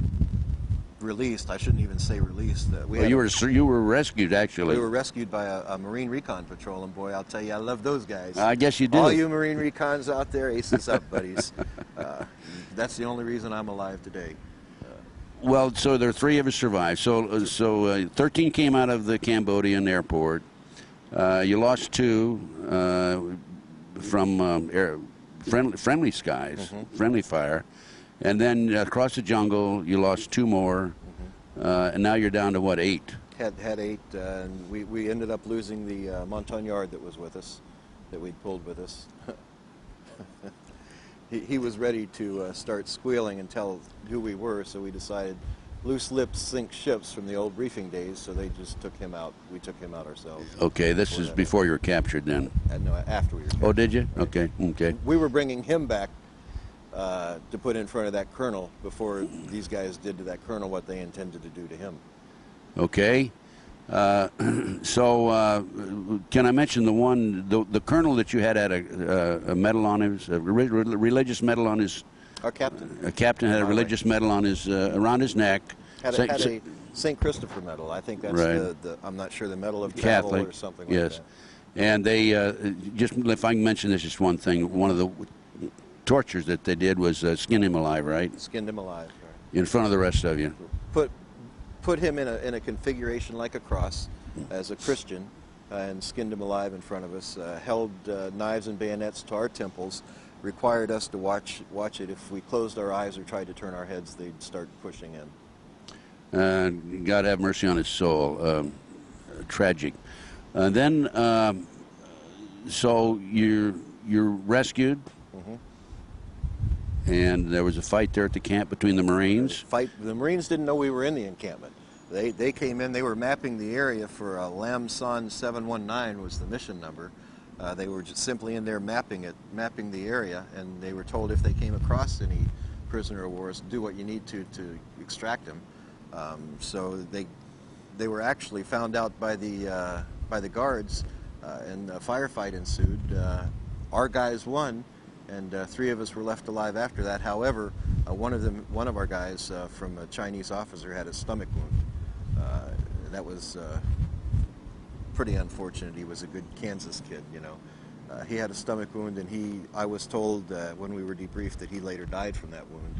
released, I shouldn't even say released. Uh, we Well, you a- were you were rescued actually. We were rescued by a, a Marine Recon Patrol, and boy, I'll tell you, I love those guys. I guess you do. All you Marine Recons out there, aces up, buddies. Uh, that's the only reason I'm alive today. Well, so there are three of us survived. So, uh, so uh, 13 came out of the Cambodian airport. Uh, you lost two uh, from um, air, friendly, friendly skies, friendly fire, and then across the jungle you lost two more, uh, and now you're down to what eight? Had had eight, uh, and we, we ended up losing the uh, Montagnard that was with us, that we'd pulled with us. he, he was ready to uh, start squealing and tell who we were, so we decided loose lips sink ships from the old briefing days, so they just took him out. We took him out ourselves. Okay, this is before you were captured then. And no, after we were. Oh, did you? Okay, okay. we were bringing him back uh, to put in front of that colonel before these guys did to that colonel what they intended to do to him. Okay. Uh, so, uh, can I mention the one, the, the colonel that you had had a, a, a medal on his, a re- re- religious medal on his, Our captain a captain had a religious medal on his, uh, around his neck. had a, had a St. Christopher medal. I think that's Right. the, the, I'm not sure, the Medal of Travel Catholic, or something yes. like And they, uh, just if I can mention this, just one thing. One of the tortures that they did was uh, skin him alive, right. Skinned him alive. right. in front of the rest of you. Put, put him in a, in a configuration like a cross as a Christian uh, and skinned him alive in front of us. Uh, held uh, knives and bayonets to our temples. Required us to watch watch it. If we closed our eyes or tried to turn our heads, they'd start pushing in. Uh, God have mercy on his soul. Um, tragic. Uh, then, um, so you're you're rescued, and there was a fight there at the camp between the Marines. fight. The Marines didn't know we were in the encampment. They, they came in, they were mapping the area for uh, Lam Son 719 was the mission number. Uh, they were just simply in there mapping it, mapping the area, and they were told if they came across any prisoner of wars, do what you need to to extract them. Um, so they they were actually found out by the uh, by the guards, uh, and a firefight ensued. Uh, our guys won, and uh, three of us were left alive after that. However, uh, one of them, one of our guys from a Chinese officer, had a stomach wound. That was pretty unfortunate. He was a good Kansas kid, you know. Uh, he had a stomach wound, and he. I was told uh, when we were debriefed that he later died from that wound.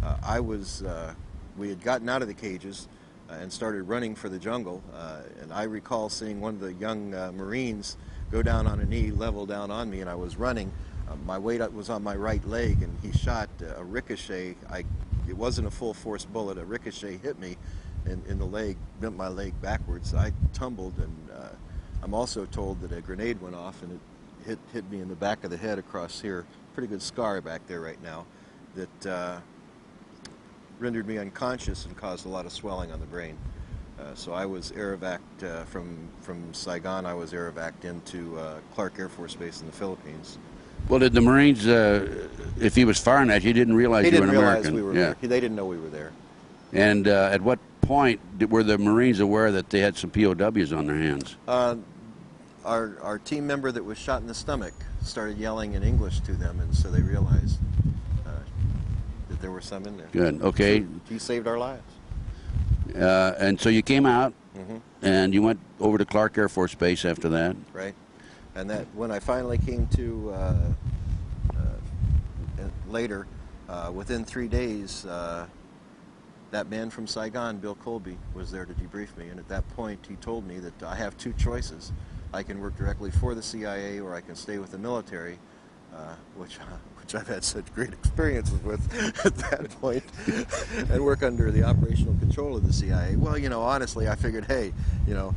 Uh, I was. Uh, we had gotten out of the cages uh, and started running for the jungle, uh, and I recall seeing one of the young Marines go down on a knee, level down on me, and I was running. My weight was on my right leg, and he shot a ricochet. I. It wasn't a full force bullet. A ricochet hit me in, in the leg, bent my leg backwards. I tumbled, and uh, I'm also told that a grenade went off and it hit hit me in the back of the head across here. Pretty good scar back there right now, that uh, rendered me unconscious and caused a lot of swelling on the brain. Uh, so I was air uh, from from Saigon. I was air into uh, Clark Air Force Base in the Philippines. Well, did the Marines, uh, if he was firing at you, didn't realize He you were didn't an realize American? we were yeah. there. They didn't know we were there. And uh, at what point were the Marines aware that they had some POWs on their hands? Uh, our our team member that was shot in the stomach started yelling in English to them, and so they realized uh, that there were some in there. Good. Okay. So he saved our lives. Uh, and so you came out, hmm and you went over to Clark Air Force Base after that. right? And that when I finally came to uh, uh, later, uh, within three days, uh, that man from Saigon, Bill Colby, was there to debrief me. And at that point, he told me that I have two choices: I can work directly for the CIA, or I can stay with the military, uh, which. Which I've had such great experiences with at that point, and work under the operational control of the CIA. Well, you know, honestly, I figured, hey, you know,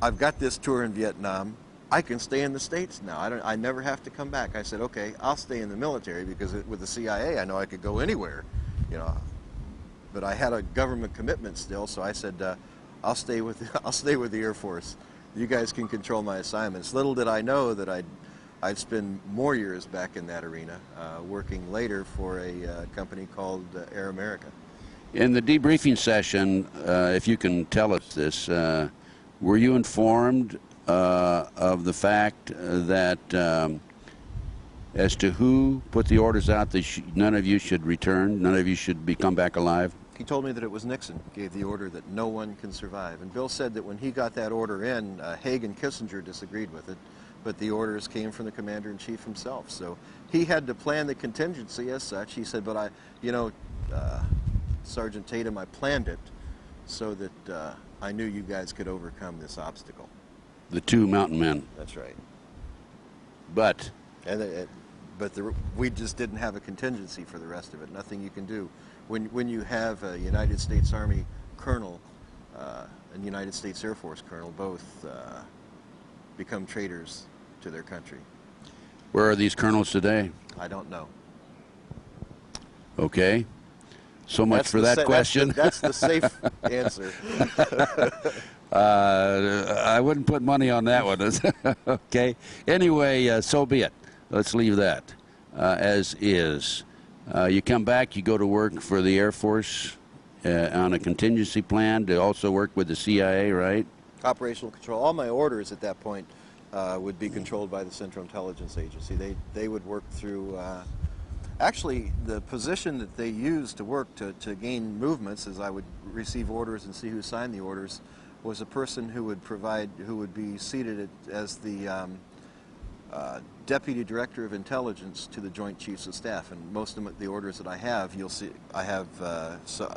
I've got this tour in Vietnam. I can stay in the states now. I don't. I never have to come back. I said, okay, I'll stay in the military because it, with the CIA, I know I could go anywhere, you know. But I had a government commitment still, so I said, uh, I'll stay with I'll stay with the Air Force. You guys can control my assignments. Little did I know that I'd I'd spend more years back in that arena, uh, working later for a uh, company called uh, Air America. In the debriefing session, uh, if you can tell us this, uh, were you informed of the fact that um, as to who put the orders out that none of you should return, none of you should be come back alive? He told me that it was Nixon gave the order that no one can survive. And Bill said that when he got that order in, uh, Haig and Kissinger disagreed with it, but the orders came from the commander in chief himself. So he had to plan the contingency as such. He said, but I, you know, uh, Sergeant Tatum, I planned it so that uh, I knew you guys could overcome this obstacle. The two mountain men. That's right. But And it, but the, we just didn't have a contingency for the rest of it. Nothing you can do. When, when you have a United States Army colonel uh, and United States Air Force colonel both uh, become traitors to their country, where are these colonels today? I don't know. Okay. So much That's for that sa- that's the- question. That's the, safe answer. Uh, I wouldn't put money on that one. okay. Anyway, uh, so be it. Let's leave that uh, as is. Uh, you come back, you go to work for the Air Force uh, on a contingency plan to also work with the CIA, right? Operational control. All my orders at that point uh, would be controlled by the Central Intelligence Agency. They they would work through. Uh, actually, the position that they used to work to, to gain movements, as I would receive orders and see who signed the orders, was a person who would provide, who would be seated at, as the um, uh, deputy director of intelligence to the Joint Chiefs of Staff. And most of the orders that I have, you'll see, I have. Uh, so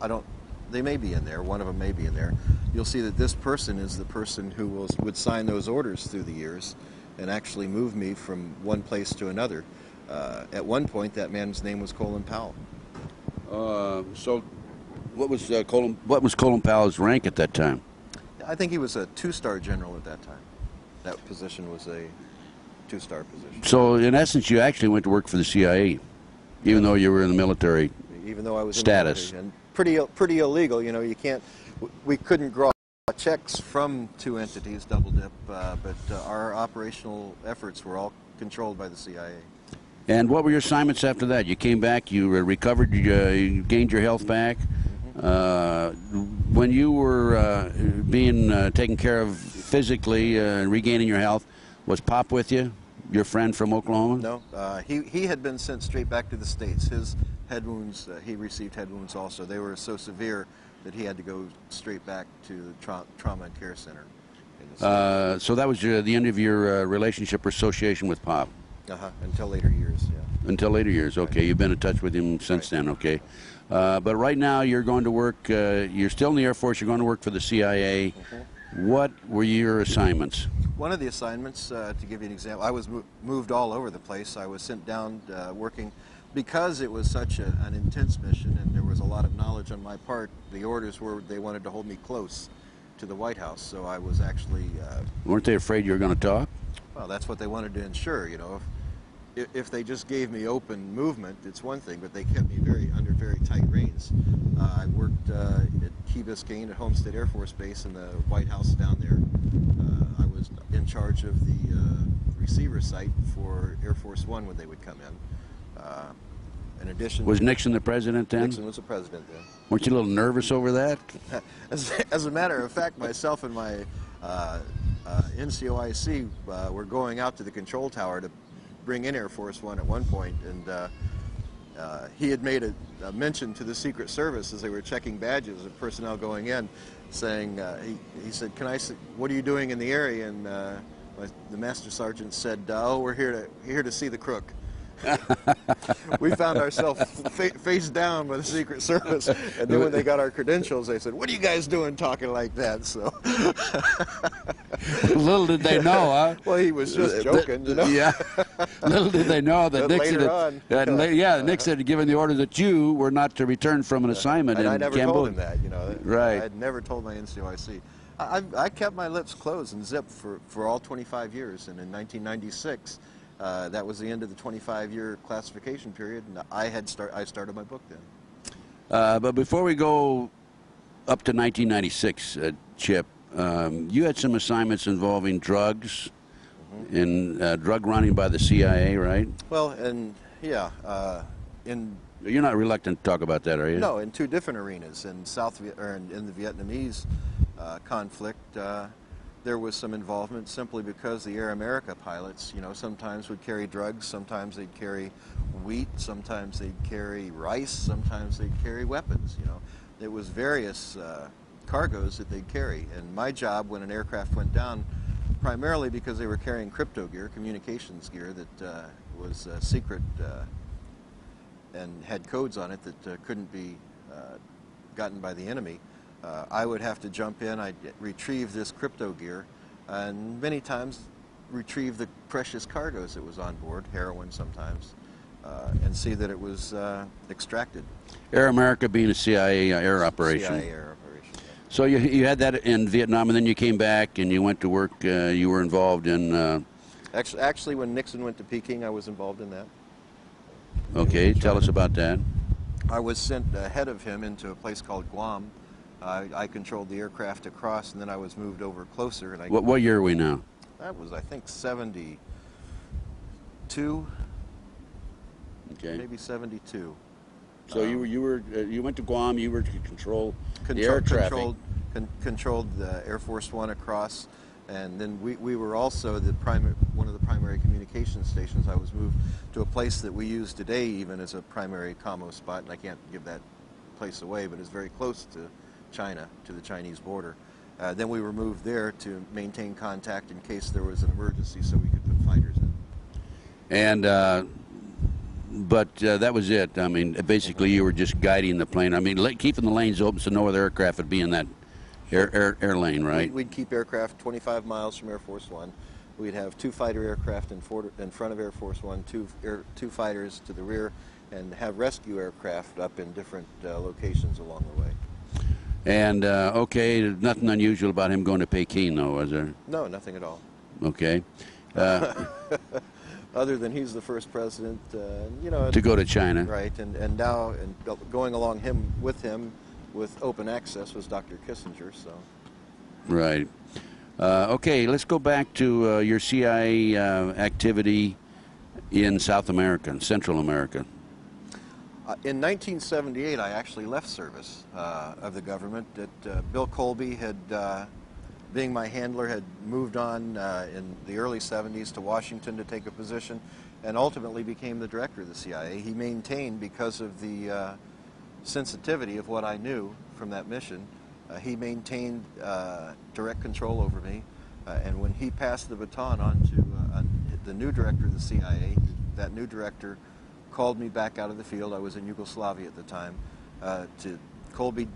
I don't. They may be in there. One of them may be in there. You'll see that this person is the person who will, would sign those orders through the years, and actually move me from one place to another. Uh, at one point, that man's name was Colin Powell. Uh, so, what was uh, Colin? What was Colin Powell's rank at that time? I think he was a two-star general at that time. That position was a two-star position. So, in essence, you actually went to work for the CIA, even though you were in the military. even though I was Status. in the and pretty pretty illegal. You know, you can't. We couldn't draw checks from two entities, double dip, uh, but uh, our operational efforts were all controlled by the CIA. And what were your assignments after that? You came back, you recovered, you, uh, you gained your health back. Uh, when you were uh, being uh, taken care of physically uh, and regaining your health, was Pop with you? Your friend from Oklahoma? No, uh, he, he had been sent straight back to the States. His head wounds, uh, he received head wounds also. They were so severe that he had to go straight back to the tra- trauma and care center. in the States. Uh, so that was uh, the end of your uh, relationship or association with Pop uh-huh, until later years, yeah. until later years. Okay, you've been in touch with him since Right. then. Okay, uh, but right now you're going to work. Uh, you're still in the Air Force. You're going to work for the CIA. What were your assignments? One of the assignments, uh, to give you an example, I was mo- moved all over the place. I was sent down uh, working because it was such a, an intense mission and there was a lot of knowledge on my part. The orders were they wanted to hold me close to the White House, so I was actually, uh, Weren't they afraid you were going to talk? well, that's what they wanted to ensure. You know, if, if they just gave me open movement, it's one thing, but they kept me very under very tight reins. Uh, I worked uh, at Key Biscayne at Homestead Air Force Base in the White House down there. Uh, I was in charge of the uh, receiver site for Air Force One when they would come in. Uh, in addition, Was Nixon the president then? Nixon was the president then. Weren't you a little nervous over that? As, as a matter of fact, myself and my uh, uh, NCOIC uh, were going out to the control tower to bring in Air Force One at one point, and uh, uh, he had made a, a mention to the Secret Service as they were checking badges of personnel going in, saying, uh, he, he said, "Can I? What are you doing in the area?" And uh, my, the master sergeant said, "Oh, we're here to here to see the crook." we found ourselves fa- face down by the Secret Service, and then when they got our credentials, they said, "What are you guys doing talking like that?" So, little did they know, huh? well, he was just joking, you know. Yeah. Little did they know that Nixon, had, on- la- yeah, Nixon had given the order that you were not to return from an assignment And in I never Cambodia. told him that, you know. Right. I had never told my NCOIC. I, I, I kept my lips closed and zipped for, for all 25 years, and in 1996, uh, that was the end of the 25-year classification period, and I had start I started my book then. Uh, but before we go up to 1996, uh, Chip, um, you had some assignments involving drugs and uh, drug running by the CIA, right? Well, and yeah, uh, in You're not reluctant to talk about that, are you? No, in two different arenas. In South or in, in the Vietnamese uh, conflict, uh, there was some involvement simply because the Air America pilots, you know, sometimes would carry drugs, sometimes they'd carry wheat, sometimes they'd carry rice, sometimes they'd carry weapons. You know, it was various uh, cargoes that they'd carry. And my job when an aircraft went down, primarily because they were carrying crypto gear, communications gear that uh, was uh, secret. Uh, and had codes on it that uh, couldn't be uh, gotten by the enemy, uh, I would have to jump in, I'd retrieve this crypto gear, and many times retrieve the precious cargoes that was on board, heroin sometimes, uh, and see that it was uh, extracted. Air America being a CIA air operation. CIA air. So you, you had that in Vietnam, and then you came back and you went to work. Uh, you were involved in. Uh, Actually, actually, when Nixon went to Peking, I was involved in that. okay, tell us about that. I was sent ahead of him into a place called Guam. I I controlled the aircraft across, and then I was moved over closer, and I What, what year are we now? That was, I think, 72, Okay. maybe 72. So you were you were uh, you went to Guam. You were to control the air traffic. controlled, con- controlled the Air Force One across, and then we, we were also the primary, one of the primary communication stations. I was moved to a place that we use today even as a primary commo spot, and I can't give that place away, but it's very close to China, to the Chinese border. Uh, then we were moved there to maintain contact in case there was an emergency so we could put fighters in. And uh, but uh, that was it. I mean, basically, you were just guiding the plane. I mean, keeping the lanes open so no other aircraft would be in that air air, air lane, right? We'd, we'd keep aircraft 25 miles from Air Force One. We'd have two fighter aircraft in, for, in front of Air Force One, two, air, two fighters to the rear, and have rescue aircraft up in different uh, locations along the way. And uh, okay, nothing unusual about him going to Peking, though, was there? No, nothing at all. Okay, uh, Other than he's the first president, uh, you know. to go to China. Right, and, and now and going along him with him with open access was Dr. Kissinger. So Right. Uh, okay, let's go back to uh, your CIA uh, activity in South America, Central America? Uh, in 1978, I actually left service uh, of the government. That uh, Bill Colby had, uh, being my handler, had moved on uh, in the early 70s to Washington to take a position, and ultimately became the director of the CIA. He maintained, because of the uh, sensitivity of what I knew from that mission, uh, he maintained uh, direct control over me. Uh, and when he passed the baton on to uh, the new director of the CIA, that new director called me back out of the field. I was in Yugoslavia at the time. To Colby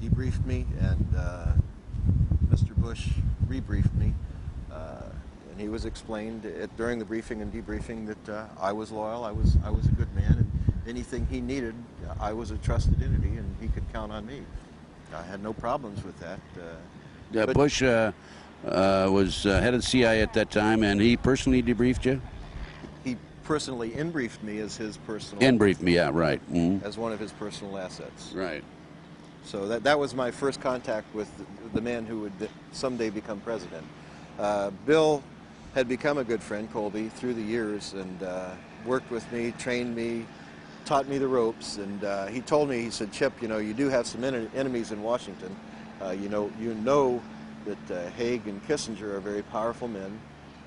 debriefed me, and. Bush rebriefed me, uh, and he was explained it, during the briefing and debriefing that uh, I was loyal. I was I was a good man, and anything he needed, I was a trusted entity, and he could count on me. I had no problems with that. Uh, Yeah, Bush uh, uh, was uh, head of the CIA at that time, and he personally debriefed you. he personally in briefed me as his personal In briefed me, yeah, right. hmm as one of his personal assets. Right. So that, that was my first contact with the, man who would someday become president. Uh, Bill had become a good friend, Colby, through the years and uh, worked with me, trained me, taught me the ropes. And uh, he told me, he said, Chip, you know, you do have some en- enemies in Washington. Uh, you know, you know that uh, Haig and Kissinger are very powerful men.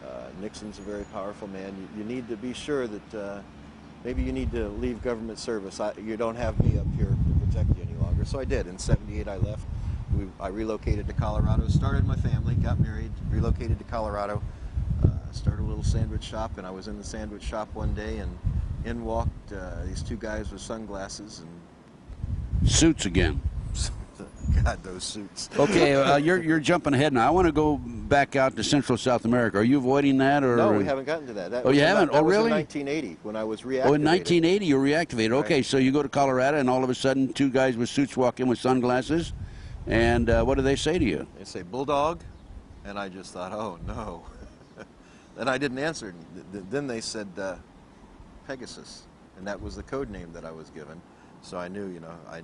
Uh, Nixon's a very powerful man. You, you need to be sure that maybe you need to leave government service. I, you don't have me up here to protect you. So I did. In '78, I left. We, I relocated to Colorado, started my family, got married, relocated to Colorado, uh, started a little sandwich shop, and I was in the sandwich shop one day, and in walked uh, these two guys with sunglasses, and Suits again. God, those suits. Okay, uh, you're you're jumping ahead now. I want to go back out to Central South America. Are you avoiding that, or No, we haven't gotten to that. that Oh, you haven't? That Oh, was really? in 1980 when I was reactivated. Oh, in 1980 you reactivated. Okay, Right. so you go to Colorado, and all of a sudden, two guys with suits walk in with sunglasses, and uh, what do they say to you? They say bulldog, and I just thought, oh no. and I didn't answer. Th- th- Then they said uh, Pegasus, and that was the code name that I was given. So I knew, you know, I,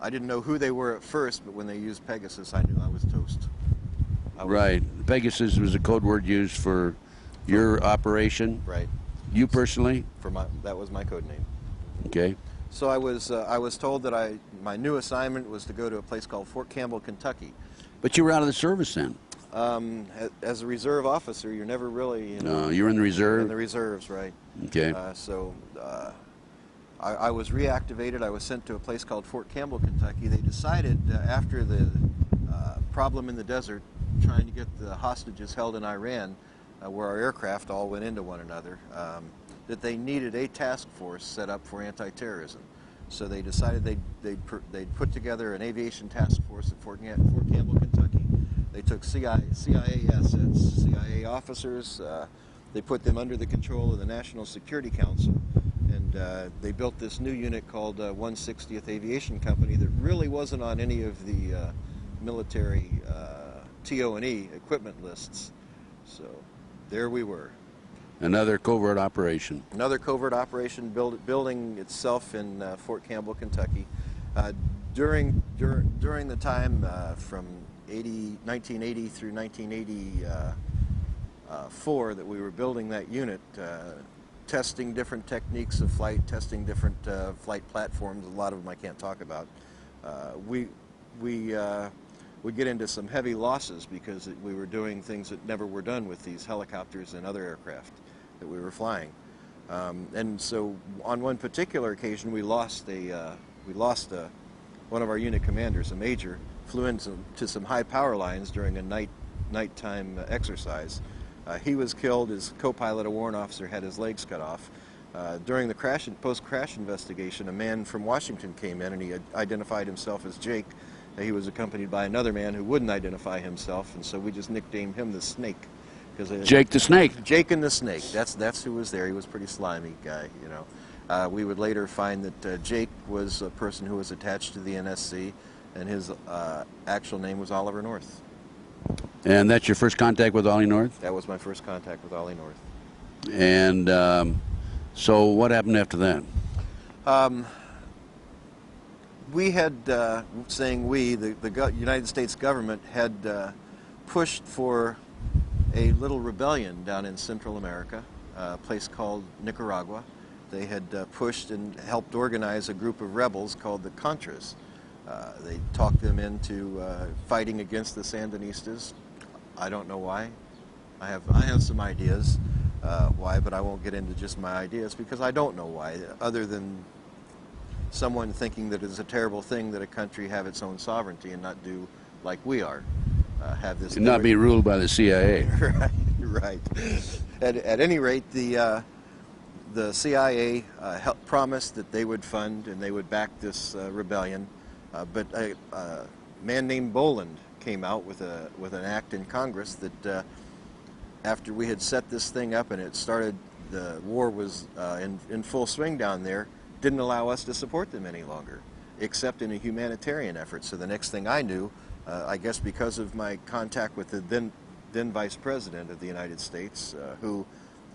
I didn't know who they were at first, but when they used Pegasus, I knew I was toast. I was- Right, Pegasus was a code word used for your operation. Right. You personally, For my, that was my code name. okay? So I was, uh, I was told that I, my new assignment was to go to a place called Fort Campbell, Kentucky. But you were out of the service then. Um, as a reserve officer, you're never really, you know, No, you were in the reserve. in the reserves, right? Okay. Uh, so uh, I, I was reactivated. I was sent to a place called Fort Campbell, Kentucky. They decided uh, after the uh, problem in the desert, trying to get the hostages held in Iran, uh, where our aircraft all went into one another, um, that they needed a task force set up for anti-terrorism. So they decided they'd, they'd, they'd put together an aviation task force at Fort, Fort Campbell, Kentucky. They took CIA, CIA assets, CIA officers, uh, they put them under the control of the National Security Council, and uh, they built this new unit called uh, 160th Aviation Company that really wasn't on any of the uh, military uh, TO&E equipment lists. So there we were. Another covert operation. Another covert operation build, building itself in uh, Fort Campbell, Kentucky. Uh, during, dur- during the time uh, from 80, 1980 through 1984 that we were building that unit, uh, testing different techniques of flight, testing different uh, flight platforms, a lot of them I can't talk about, uh, we, we uh, would get into some heavy losses because we were doing things that never were done with these helicopters and other aircraft that we were flying. Um, and so on one particular occasion, we lost a uh, we lost a, one of our unit commanders, a major, flew into to some high power lines during a night nighttime uh, exercise. Uh, he was killed. His co-pilot, a warrant officer, had his legs cut off. Uh, during the crash post-crash investigation, a man from Washington came in and he identified himself as Jake. Uh, He was accompanied by another man who wouldn't identify himself, and so we just nicknamed him the Snake. Because Jake the Snake. Jake and the Snake. That's that's who was there. He was a pretty slimy guy, you know. Uh, we would later find that uh, Jake was a person who was attached to the NSC, and his uh, actual name was Oliver North. And that's your first contact with Ollie North? That was my first contact with Ollie North. And um, so what happened after that? Um, we had, uh, saying we, the, the United States government had uh, pushed for a little rebellion down in Central America. a place called Nicaragua. They had uh, pushed and helped organize a group of rebels called the Contras. Uh, they talked them into uh, fighting against the Sandinistas. I don't know why. I have I have some ideas uh, why, but I won't get into just my ideas because I don't know why, other than someone thinking that it's a terrible thing that a country have its own sovereignty and not do like we are, uh, have this. Not be ruled by the CIA. right, right. At, at any rate, the uh, the CIA uh, help, promised that they would fund and they would back this uh, rebellion, uh, but a man named Boland came out with a with an act in Congress that uh, after we had set this thing up and it started, the war was uh, in in full swing down there, didn't allow us to support them any longer, except in a humanitarian effort. So the next thing I knew, uh, I guess because of my contact with the then then Vice President of the United States, uh, who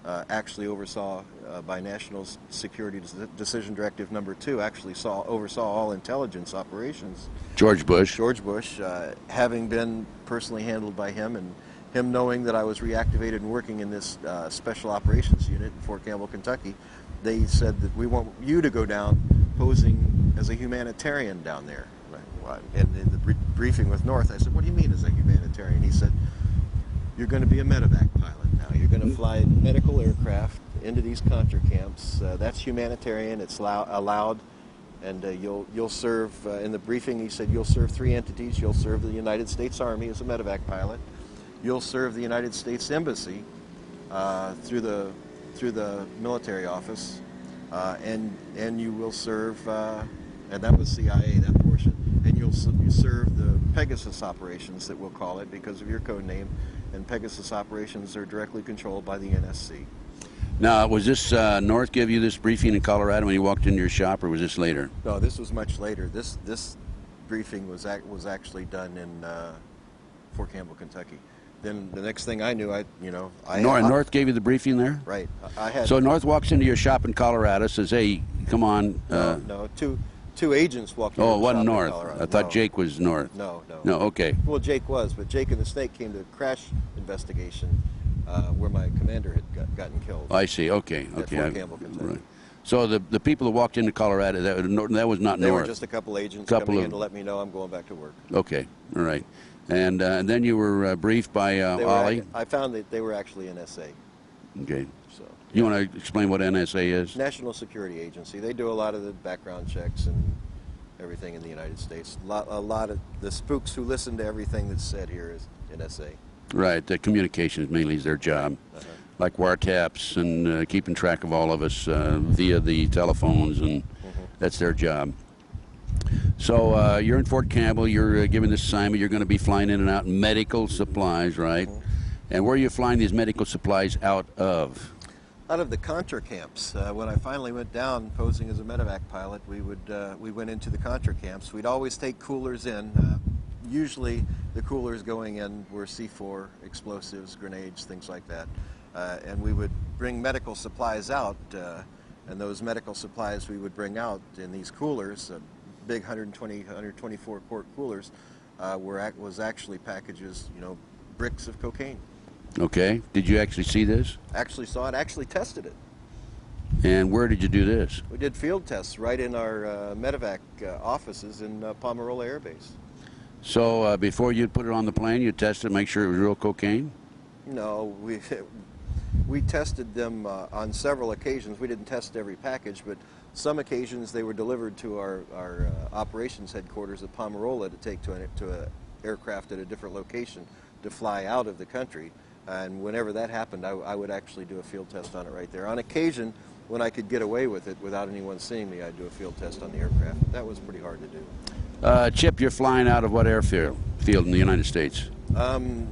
uh, actually oversaw uh, by National Security Dec- Decision Directive Number Two, actually saw oversaw all intelligence operations. George Bush. George Bush, uh, having been personally handled by him, and him knowing that I was reactivated and working in this uh, special operations unit in Fort Campbell, Kentucky, they said that we want you to go down posing as a humanitarian down there. And in the briefing with North, I said, "What do you mean as a humanitarian?" He said, "You're going to be a medevac pilot now. You're going to fly medical aircraft into these contra camps. Uh, that's humanitarian. It's allow- allowed." and uh, you'll you'll serve uh, in the briefing. He said you'll serve three entities. You'll serve the United States Army as a medevac pilot. You'll serve the United States Embassy uh, through the through the military office, uh, and and you will serve. Uh, and that was CIA that portion. And you'll you serve the Pegasus operations that we'll call it because of your code name. And Pegasus operations are directly controlled by the NSC. Now, was this uh, North give you this briefing in Colorado when you walked into your shop, or was this later? No, this was much later. This this briefing was ac- was actually done in uh, Fort Campbell, Kentucky. Then the next thing I knew, I you know I Nor- I- North gave you the briefing there? right. I had So North walks into your shop in Colorado, says, "Hey, come on." no, Uh, no two two agents walked. oh, wasn't North. I thought No. Jake was North. No, no, No, okay. Well, Jake was, but Jake and the Snake came to a crash investigation uh, where my commander had got, gotten killed. I see. Okay, okay. Fort Campbell, Kentucky. right. So the the people that walked into Colorado, that, was- that was not they North. were just a couple agents Couple coming of- in to let me know I'm going back to work. Okay, all right. And, uh, and then you were uh, briefed by uh, Ollie. I found that they were actually NSA. Okay. You want to explain what NSA is? National Security Agency. They do a lot of the background checks and everything in the United States. A lot, a lot of the spooks who listen to everything that's said here is NSA. Right. The communications mainly is their job, Uh-huh. like wiretaps and uh, keeping track of all of us uh, via the telephones, and Mm-hmm. that's their job. So uh, you're in Fort Campbell. You're uh, given this assignment. You're going to be flying in and out medical supplies, right? Mm-hmm. And where are you flying these medical supplies out of? Out of the Contra camps, uh, when I finally went down posing as a medevac pilot, we would uh, we went into the Contra camps. We'd always take coolers in. Uh, usually, the coolers going in were C4 explosives, grenades, things like that, uh, and we would bring medical supplies out. Uh, and those medical supplies we would bring out in these coolers, uh, big 120, 124 quart coolers, were was actually packages, you know, bricks of cocaine. Okay. Did you actually see this? Actually saw it. Actually tested it. And where did you do this? We did field tests right in our uh, medevac uh, offices in uh, Palmerola Air Base. So uh, before you put it on the plane, you tested, to make sure it was real cocaine. No, we we tested them uh, on several occasions. We didn't test every package, but some occasions they were delivered to our, our uh, operations headquarters at Pomerola to take to an to a aircraft at a different location to fly out of the country. And whenever that happened, I, I would actually do a field test on it right there. On occasion, when I could get away with it without anyone seeing me, I'd do a field test on the aircraft. That was pretty hard to do. Uh, Chip, you're flying out of what airfield field in the United States? Um,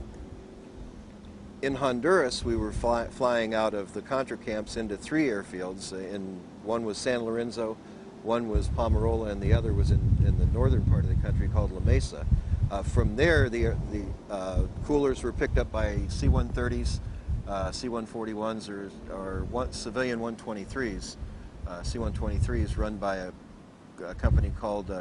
in Honduras, we were fly, flying out of the Contra camps into three airfields. uh, In one was San Lorenzo, one was Palmerola, and the other was in, in the northern part of the country called La Mesa. Uh, from there, the the uh, coolers were picked up by C-130s, uh, C-141s, or, or one, civilian 123s. Uh, C-123s run by a, a company called uh,